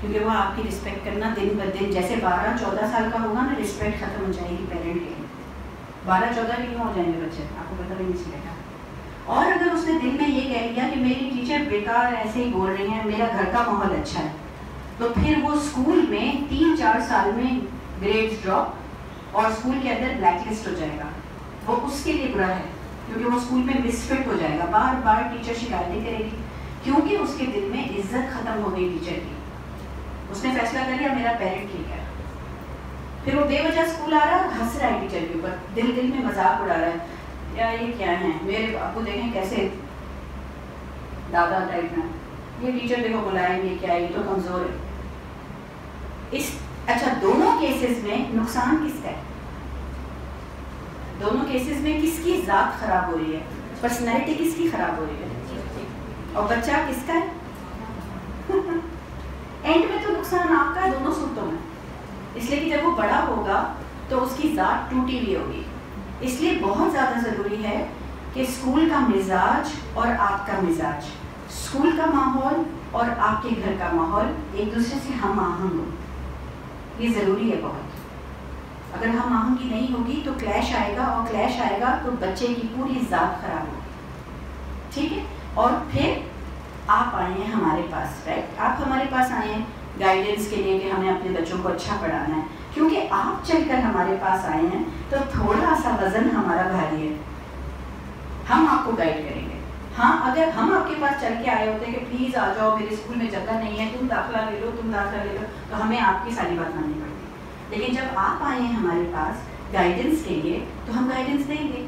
S2: क्योंकि वो आपकी रिस्पेक्ट करना दिन ब दिन, जैसे बारह चौदह साल का होगा ना रिस्पेक्ट ख़त्म हो जाएगी पेरेंट के बारह चौदह भी हो जाएँगे बच्चे? आपको पता भी नहीं चलेगा। और अगर उसने दिल में ये कह दिया कि मेरी टीचर बेकार ऐसे ही बोल रही हैं, मेरा घर का माहौल अच्छा है तो फिर वो स्कूल में तीन चार साल में ग्रेड्स ड्रॉप और स्कूल के अंदर ब्लैक लिस्ट हो जाएगा। वो उसके लिए बुरा है, क्योंकि वो स्कूल में मिसफिट हो जाएगा। बार बार टीचर शिकायतें करेगी, क्योंकि उसके दिल में इज़्ज़त खत्म हो गई टीचर की। उसने फैसला कर लिया, मेरा पेरेंट ठीक है। फिर वो बेवजह स्कूल आ रहा है हंस रहा है टीचर के ऊपर। दिल दिल में मज़ाक उड़ा रहा है। या ये क्या है? मेरे आपको देखें कैसे दादा टाइप में ये टीचर देखो बुलाएँगे क्या? ये तो कमज़ोर है। इस अच्छा दोनों केसेस में नुकसान किसका है? दोनों केसेस में किसकी ज़ात खराब हो रही है? पर्सनैलिटी किसकी खराब हो रही है? और बच्चा किसका है? एंड में तो नुकसान आपका है दोनों सूरतों में। इसलिए कि जब वो बड़ा होगा तो उसकी ज़ात टूटी हुई होगी। इसलिए बहुत ज़्यादा ज़रूरी है कि स्कूल का मिजाज और आपका मिजाज। स्कूल का माहौल और आपके घर का माहौल एक दूसरे से हम आहंग हो। ये ज़रूरी है बहुत। अगर हम आहंगी नहीं होगी तो क्लैश आएगा और क्लैश आएगा तो बच्चे की पूरी ज़ात खराब होगी। ठीक है? और फिर आप आए हैं हमारे पास राइट आप हमारे पास आए हैं गाइडेंस के लिए कि हमें अपने बच्चों को अच्छा पढ़ाना है। क्योंकि आप चलकर हमारे पास आए हैं तो थोड़ा सा वज़न हमारा भारी है। हम आपको गाइड करेंगे। हाँ अगर हम आपके पास चल के आए होते हैं कि प्लीज़ आ जाओ, मेरे स्कूल में जगह नहीं है, तुम दाखिला ले लो, तुम दाखिला ले लो तो हमें आपकी सारी बात माननी पड़ती लेकिन जब आप आए हैं हमारे पास गाइडेंस के लिए तो हम गाइडेंस देंगे।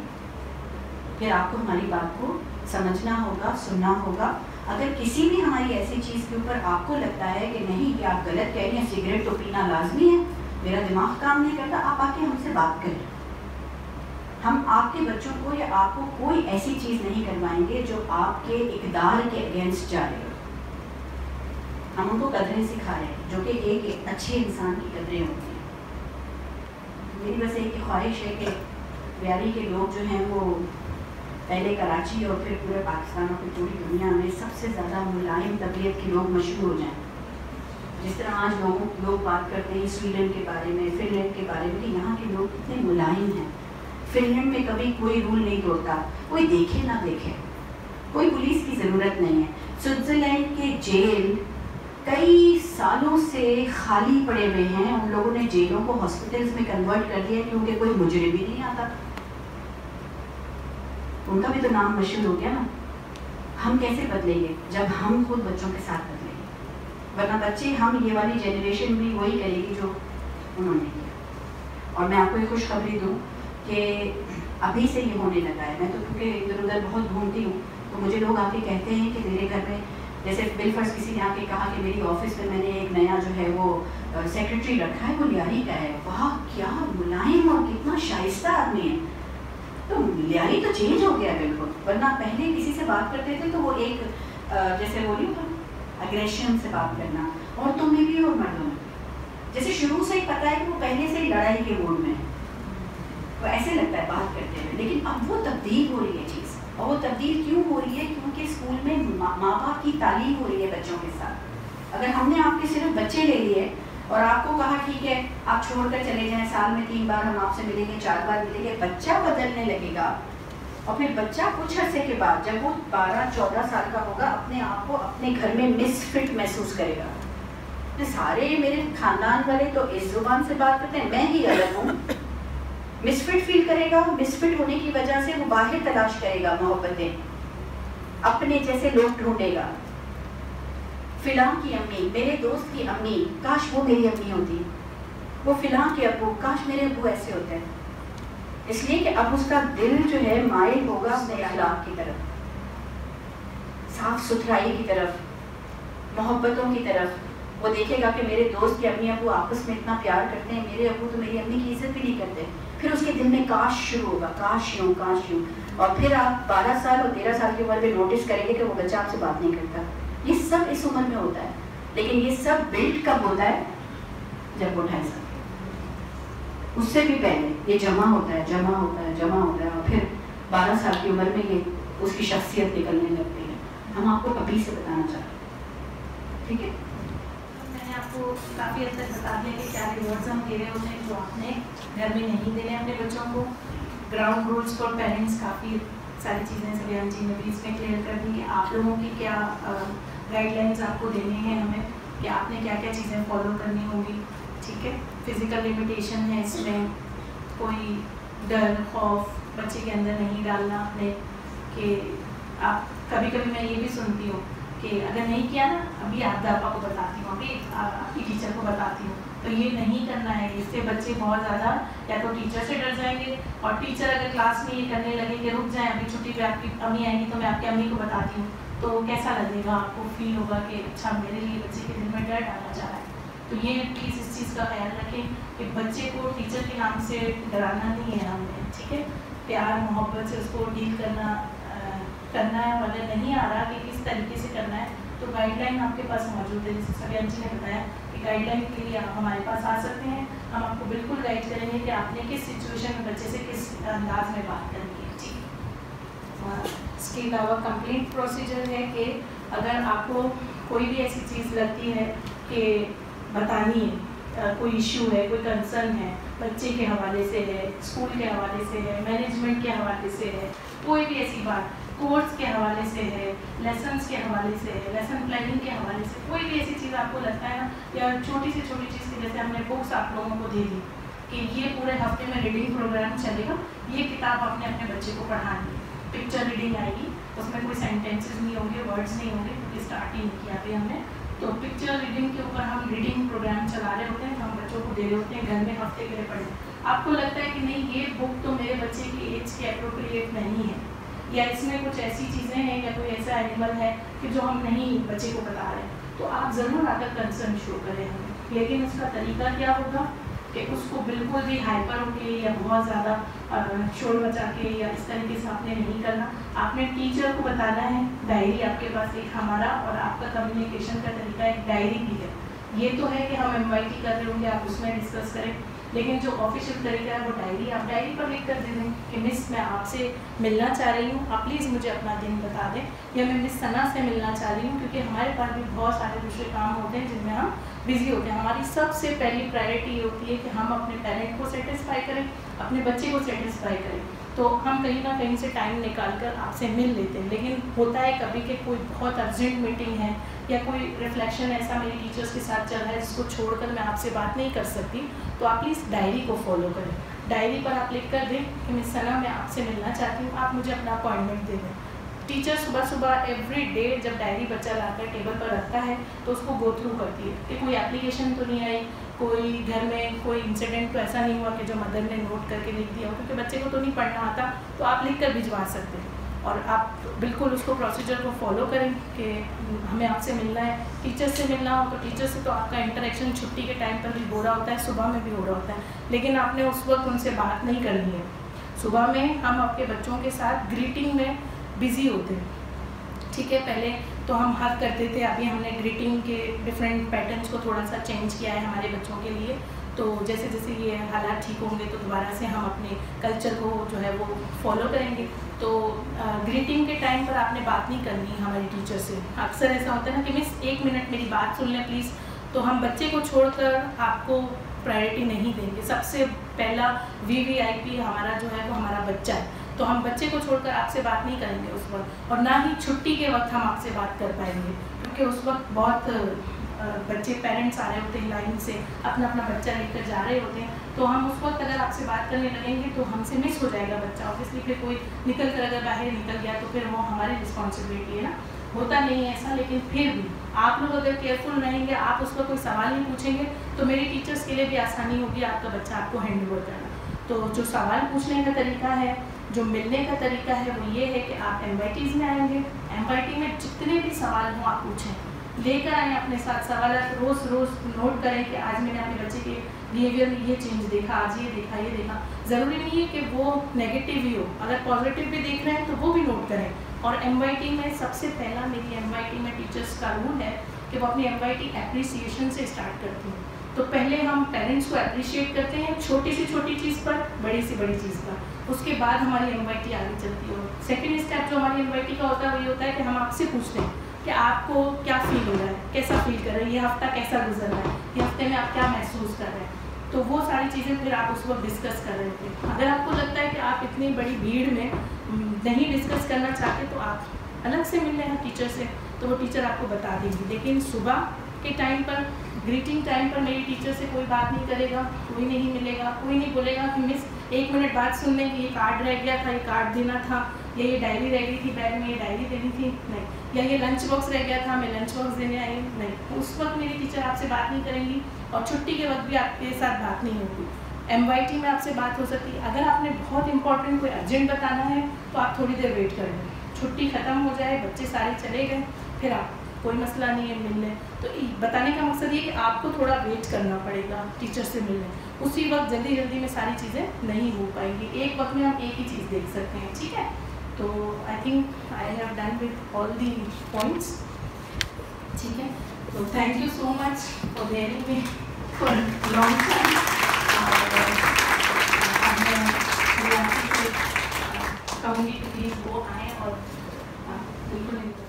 S2: फिर आपको हमारी बात को समझना होगा, सुनना होगा। अगर किसी भी हमारी ऐसी चीज़ के ऊपर आपको लगता है कि नहीं, कि आप गलत कह रही हैं, सिगरेट तो पीना लाजमी है, मेरा दिमाग काम नहीं करता, आप आके हमसे बात करें। हम आपके बच्चों को या आपको कोई ऐसी चीज़ नहीं करवाएँगे जो आपके इकदार के अगेंस्ट जा रहे हो। हम उनको कदरें सिखा रहे हैं जो कि एक, एक अच्छे इंसान की कदरें होती हैं। मेरी बस एक ख्वाहिश है कि प्यारी के लोग जो हैं वो पहले कराची और फिर पूरे पाकिस्तान और फिर पूरी दुनिया में सबसे ज़्यादा मुलायम तबीयत के लोग मशहूर हो जाएँ। जिस तरह आज लोगों लोग बात करते हैं स्वीडन के बारे में फिनलैंड के बारे में कि यहाँ के लोग कितने मुलायम हैं। फिनलैंड में कभी कोई रूल नहीं तोड़ता। कोई देखे ना देखे। कोई पुलिस की ज़रूरत नहीं है। स्विट्ज़रलैंड के जेल कई सालों से खाली पड़े हुए हैं। उन लोगों ने जेलों को हॉस्पिटल्स में कन्वर्ट कर दिया क्योंकि कोई मुजरे भी नहीं आता। उनका भी तो नाम मशहूर हो गया ना। हम कैसे बदलेंगे? जब हम खुद बच्चों के साथ बदलेंगे। वरना बच्चे हम ये वाली जनरेशन भी वही करेगी जो उन्होंने किया। और मैं आपको एक खुशखबरी दूँ। कि अभी से ये होने लगा है। मैं तो क्योंकि इधर उधर बहुत घूमती हूँ तो मुझे लोग आके कहते हैं कि मेरे घर में, जैसे बिल फ़र्स्ट किसी ने आके कहा कि मेरी ऑफ़िस में मैंने एक नया जो है वो सेक्रेटरी रखा है, वो लियारी का है। वाह, क्या मुलायम और कितना शाइस्ता आदमी है। तो लियारी तो चेंज हो गया बिल्कुल, वरना पहले किसी से बात करते थे तो वो एक जैसे बोली अग्रेशन से बात करना। औरतों में भी और मर्दों में जैसे शुरू से ही पता है कि वो पहले से ही लड़ाई के मूड में है। तो ऐसे लगता है बात करते हुए। लेकिन अब वो तब्दील हो रही है चीज़। और वो तब्दील क्यों हो रही है? क्योंकि स्कूल में माँ बाप की तालीम हो रही है बच्चों के साथ। अगर हमने आपके सिर्फ़ बच्चे ले लिए और आपको कहा, ठीक है, आप छोड़कर चले जाएँ, साल में तीन बार हम आपसे मिलेंगे, चार बार मिलेंगे। बच्चा बदलने लगेगा। और फिर बच्चा कुछ अर्से के बाद जब वो बारह, चौदह साल का होगा, अपने आप को अपने घर में मिसफिट महसूस करेगा। तो सारे मेरे खानदान वाले तो इस ज़ुबान से बात करते हैं, मैं ही अलग हूँ। मिसफिट फील करेगा मिसफिट होने की वजह से वो बाहर तलाश करेगा मोहब्बतें। अपने जैसे लोग ढूंढेगा। फ़िलहाल की अम्मी, मेरे दोस्त की अम्मी, काश वो मेरी अम्मी होती। वो फ़िलहाल के अबू, काश मेरे अबू ऐसे होते। हैं इसलिए कि अब उसका दिल जो है मायल होगा अपने अखलाक की तरफ़। साफ़ सुथराई की तरफ़, मोहब्बतों की तरफ़। वो देखेगा कि मेरे दोस्त के अम्मी अबू आपस में इतना प्यार करते हैं, मेरे अबू तो मेरी अम्मी की इज़्ज़त भी नहीं करते। फिर उसके दिल में काश शुरू होगा, काश यूँ काश यूँ। और फिर आप बारह साल और तेरह साल की उम्र में नोटिस करेंगे कि वो बच्चा आपसे बात नहीं करता। ये सब इस उम्र में होता है। लेकिन ये सब बिल्ड कब होता है? जब वो ढाई साल उससे भी पहले ये जमा होता है, जमा होता है, जमा होता है। और फिर बारह साल की उम्र में ये उसकी शख्सियत निकलने लगती है। हम आपको अभी से बताना चाहते हैं। ठीक है?
S1: मैंने आपको काफ़ी हद बता दिया कि क्या रिवॉर्ड्स हम दे रहे होते हैं जो आपने घर में नहीं देने अपने बच्चों को। ग्राउंड रूल्स फॉर पेरेंट्स काफ़ी सारी चीज़ें सलियान जी ने भी इसमें क्लियर कर दी कि आप लोगों की क्या गाइडलाइंस आपको देने हैं हमें, कि आपने क्या क्या चीज़ें फॉलो करनी होंगी, ठीक है? फ़िज़िकल लिमिटेशन है इसमें, कोई डर, खौफ बच्चे के अंदर नहीं डालना अपने, कि आप कभी कभी मैं ये भी सुनती हूँ कि अगर नहीं किया ना, अभी आप को बताती हूँ, अभी आपकी टीचर को बताती हूँ। तो ये नहीं करना है इससे बच्चे बहुत ज़्यादा या तो टीचर से डर जाएँगे और टीचर अगर क्लास में ये करने लगे कि रुक जाए अभी छुट्टी पे आपकी अम्मी आएँगी तो मैं आपकी अम्मी को बताती हूँ। तो कैसा लगेगा? आपको फील होगा कि अच्छा मेरे लिए बच्चे के दिल में डर डालना चाह रहा है। तो ये प्लीज़ इस चीज़ का ख्याल रखें कि बच्चे को टीचर के नाम से डराना नहीं है हमने ठीक है? प्यार मोहब्बत से उसको डील करना आ, करना है अगर नहीं आ रहा कि किस तरीके से करना है तो गाइडलाइन आपके पास मौजूद है जैसे सभी जी ने बताया। गाइडलाइन के लिए आप हमारे पास आ सकते हैं। हम आपको बिल्कुल गाइड करेंगे कि आपने किस सिचुएशन में बच्चे से किस अंदाज में बात करनी है, ठीक? इसके अलावा कंप्लीट प्रोसीजर है कि अगर आपको कोई भी ऐसी चीज़ लगती है कि बतानी है कोई इश्यू है, कोई कंसर्न है, बच्चे के हवाले से है स्कूल के हवाले से है मैनेजमेंट के हवाले से है, कोई भी ऐसी बात कोर्स के हवाले से है लेसन्स के हवाले से है लेसन प्लानिंग के हवाले से, कोई भी ऐसी चीज़ आपको लगता है ना, या छोटी से छोटी चीज़ की, जैसे हमने बुक्स आप लोगों को दे दी, कि ये पूरे हफ़्ते में रीडिंग प्रोग्राम चलेगा, ये किताब आपने अपने बच्चे को पढ़ानी पिक्चर रीडिंग आएगी, उसमें कोई सेंटेंसेस नहीं होंगे वर्ड्स नहीं होंगे, क्योंकि स्टार्ट ही नहीं किया अभी हमने तो पिक्चर रीडिंग के ऊपर हम रीडिंग प्रोग्राम चला रहे होते हैं हम बच्चों को दे रहे होते हैं, घर में हफ़्ते के लिए पढ़े। आपको लगता है कि नहीं, ये बुक तो मेरे बच्चे की एज के अप्रोप्रिएट नहीं है। या इसमें कुछ ऐसी चीज़ें हैं या कोई ऐसा एनिमल है कि जो हम नहीं, बच्चे को बता रहे तो आप ज़रूर आकर कंसर्न शो करें हमें। लेकिन उसका तरीका क्या होगा कि उसको बिल्कुल भी हाइपर होके या बहुत ज़्यादा शोर बचा के या इस तरीके से आपने नहीं करना। आपने टीचर को बताना है डायरी आपके पास एक हमारा और आपका कम्युनिकेशन का तरीका एक डायरी भी है। ये तो है कि हम एम कर रहे होंगे, आप उसमें डिस्कस करें। लेकिन जो ऑफिशियल तरीका है, वो डायरी आप डायरी पर लिख कर दे दें कि मिस मैं आपसे मिलना चाह रही हूँ। आप प्लीज़ मुझे अपना दिन बता दें। या, मैं मिस सना से मिलना चाह रही हूँ, क्योंकि हमारे पास भी बहुत सारे दूसरे काम होते हैं जिनमें हम बिज़ी होते हैं। हमारी सबसे पहली प्रायोरिटी ये होती है कि हम अपने पेरेंट को सेटिस्फाई करें, अपने बच्चे को सेटिस्फाई करें। तो हम कहीं ना कहीं से टाइम निकाल कर आपसे मिल लेते हैं। लेकिन होता है कभी कि कोई बहुत अर्जेंट मीटिंग है या कोई रिफ्लेक्शन ऐसा मेरी टीचर्स के साथ चल रहा है जिसको छोड़कर मैं आपसे बात नहीं कर सकती तो आप प्लीज़ डायरी को फॉलो करें। डायरी पर आप लिख कर दें कि, मिस सना, मैं आपसे मिलना चाहती हूँ। आप मुझे अपना अपॉइंटमेंट दे दें। टीचर सुबह सुबह एवरी डे जब डायरी बच्चा लाकर टेबल पर रखता है तो उसको गो थ्रू करती है कि कोई एप्लीकेशन तो नहीं आई कोई घर में कोई इंसिडेंट तो ऐसा नहीं हुआ कि जो मदर ने नोट करके लिख दिया हो, क्योंकि बच्चे को तो नहीं पढ़ना आता तो आप लिख कर भिजवा सकते हैं। और आप बिल्कुल उसको प्रोसीजर को फॉलो करें कि हमें आपसे मिलना है। टीचर से मिलना हो तो टीचर से तो आपका इंटरेक्शन छुट्टी के टाइम पर भी हो रहा होता है, सुबह में भी हो रहा होता है। लेकिन आपने उस वक्त उनसे बात नहीं करनी है। सुबह में हम आपके बच्चों के साथ ग्रीटिंग में बिज़ी होते हैं। ठीक है, पहले तो हम हक करते थे, अभी हमने ग्रीटिंग के डिफरेंट पैटर्न्स को थोड़ा सा चेंज किया है हमारे बच्चों के लिए। तो जैसे जैसे ये हालात ठीक होंगे तो दोबारा से हम अपने कल्चर को जो है वो फॉलो करेंगे। तो ग्रीटिंग के टाइम पर आपने बात नहीं करनी हमारी टीचर से। अक्सर ऐसा होता है ना कि, मिस, एक मिनट मेरी बात सुन लें प्लीज़ तो हम बच्चे को छोड़कर आपको प्रायोरिटी नहीं देंगे। सबसे पहला वी वी आई पी हमारा जो है वो हमारा बच्चा है। तो हम बच्चे को छोड़कर आपसे बात नहीं करेंगे उस वक्त, और ना ही छुट्टी के वक्त हम आपसे बात कर पाएँगे, क्योंकि उस वक्त बहुत बच्चे पेरेंट्स आ रहे होते हैं लाइन से अपना अपना बच्चा लेकर जा रहे होते हैं तो हम उस वक्त अगर आपसे बात करने लगेंगे तो हमसे मिस हो जाएगा बच्चा। ऑब्वियसली फिर कोई निकल कर अगर बाहर निकल गया तो फिर वो हमारी रिस्पॉन्सिबिलिटी है ना। होता नहीं है ऐसा, लेकिन फिर भी आप लोग अगर केयरफुल रहेंगे, आप उस पर कोई सवाल नहीं पूछेंगे तो मेरी टीचर्स के लिए भी आसानी होगी आपका बच्चा आपको हैंड ओवर करना। तो जो सवाल पूछने का तरीका है जो मिलने का तरीका है वो ये है कि आप एम में आएँगे। एम में जितने भी सवाल हों, आप पूछें। लेकर आए अपने साथ सवाल रोज़ रोज़ नोट करें कि आज मैंने अपने बच्चे के बिहेवियर में ये चेंज देखा, आज ये देखा ये देखा। ज़रूरी नहीं है कि वो नेगेटिव ही हो। अगर पॉजिटिव भी देख रहे हैं तो वो भी नोट करें। और MYT में सबसे पहला मेरी MYT में टीचर्स का रूल है कि वो अपनी एम एप्रिसिएशन से स्टार्ट करती हैं। तो पहले हम पेरेंट्स को अप्रिशिएट करते हैं छोटी सी छोटी चीज़ पर, बड़ी सी बड़ी चीज़ पर। उसके बाद हमारी एम आगे चलती है। सेकेंड स्टेप जो हमारी एम का होता है, वही होता है कि हम आपसे पूछते हैं कि आपको क्या फील हो रहा है, कैसा फील कर रहे हैं, ये हफ़्ता कैसा गुजर रहा है, ये हफ़्ते में आप क्या महसूस कर रहे हैं? तो वो सारी चीज़ें फिर आप उस वक्त डिस्कस कर रहे थे अगर आपको लगता है कि आप इतनी बड़ी भीड़ में नहीं डिस्कस करना चाहते तो आप अलग से मिल रहे हैं टीचर से तो वो टीचर आपको बता देंगी। लेकिन सुबह के टाइम पर ग्रीटिंग टाइम पर मेरी टीचर से कोई बात नहीं करेगा, कोई नहीं मिलेगा, कोई नहीं बोलेगा कि मिस एक मिनट बाद सुन लें कि ये कार्ड रह गया था, ये कार्ड देना था, या ये डायरी रह गई थी बैग में, ये डायरी देनी थी? नहीं. या ये लंच बॉक्स रह गया था, मैं लंच बॉक्स देने आई? नहीं. उस वक्त मेरी टीचर आपसे बात नहीं करेंगी और छुट्टी के वक्त भी आपके साथ बात नहीं होगी. एम में आपसे बात हो सकती. है अगर आपने बहुत इंपॉर्टेंट कोई अर्जेंट बताना है तो आप थोड़ी देर वेट करें. छुट्टी ख़त्म हो जाए, बच्चे सारे चले गए, फिर आप कोई मसला नहीं है मिलने। तो बताने का मकसद ये कि आपको थोड़ा वेट करना पड़ेगा टीचर से मिलने। उसी वक्त जल्दी जल्दी में सारी चीज़ें नहीं हो पाएँगी। एक वक्त में हम एक ही चीज़ देख सकते हैं, ठीक है? तो I think I have done with all the points ठीक है? तो thank you so much for bearing me for long time कहूँगी कि प्लीज़ वो आएँ और बिल्कुल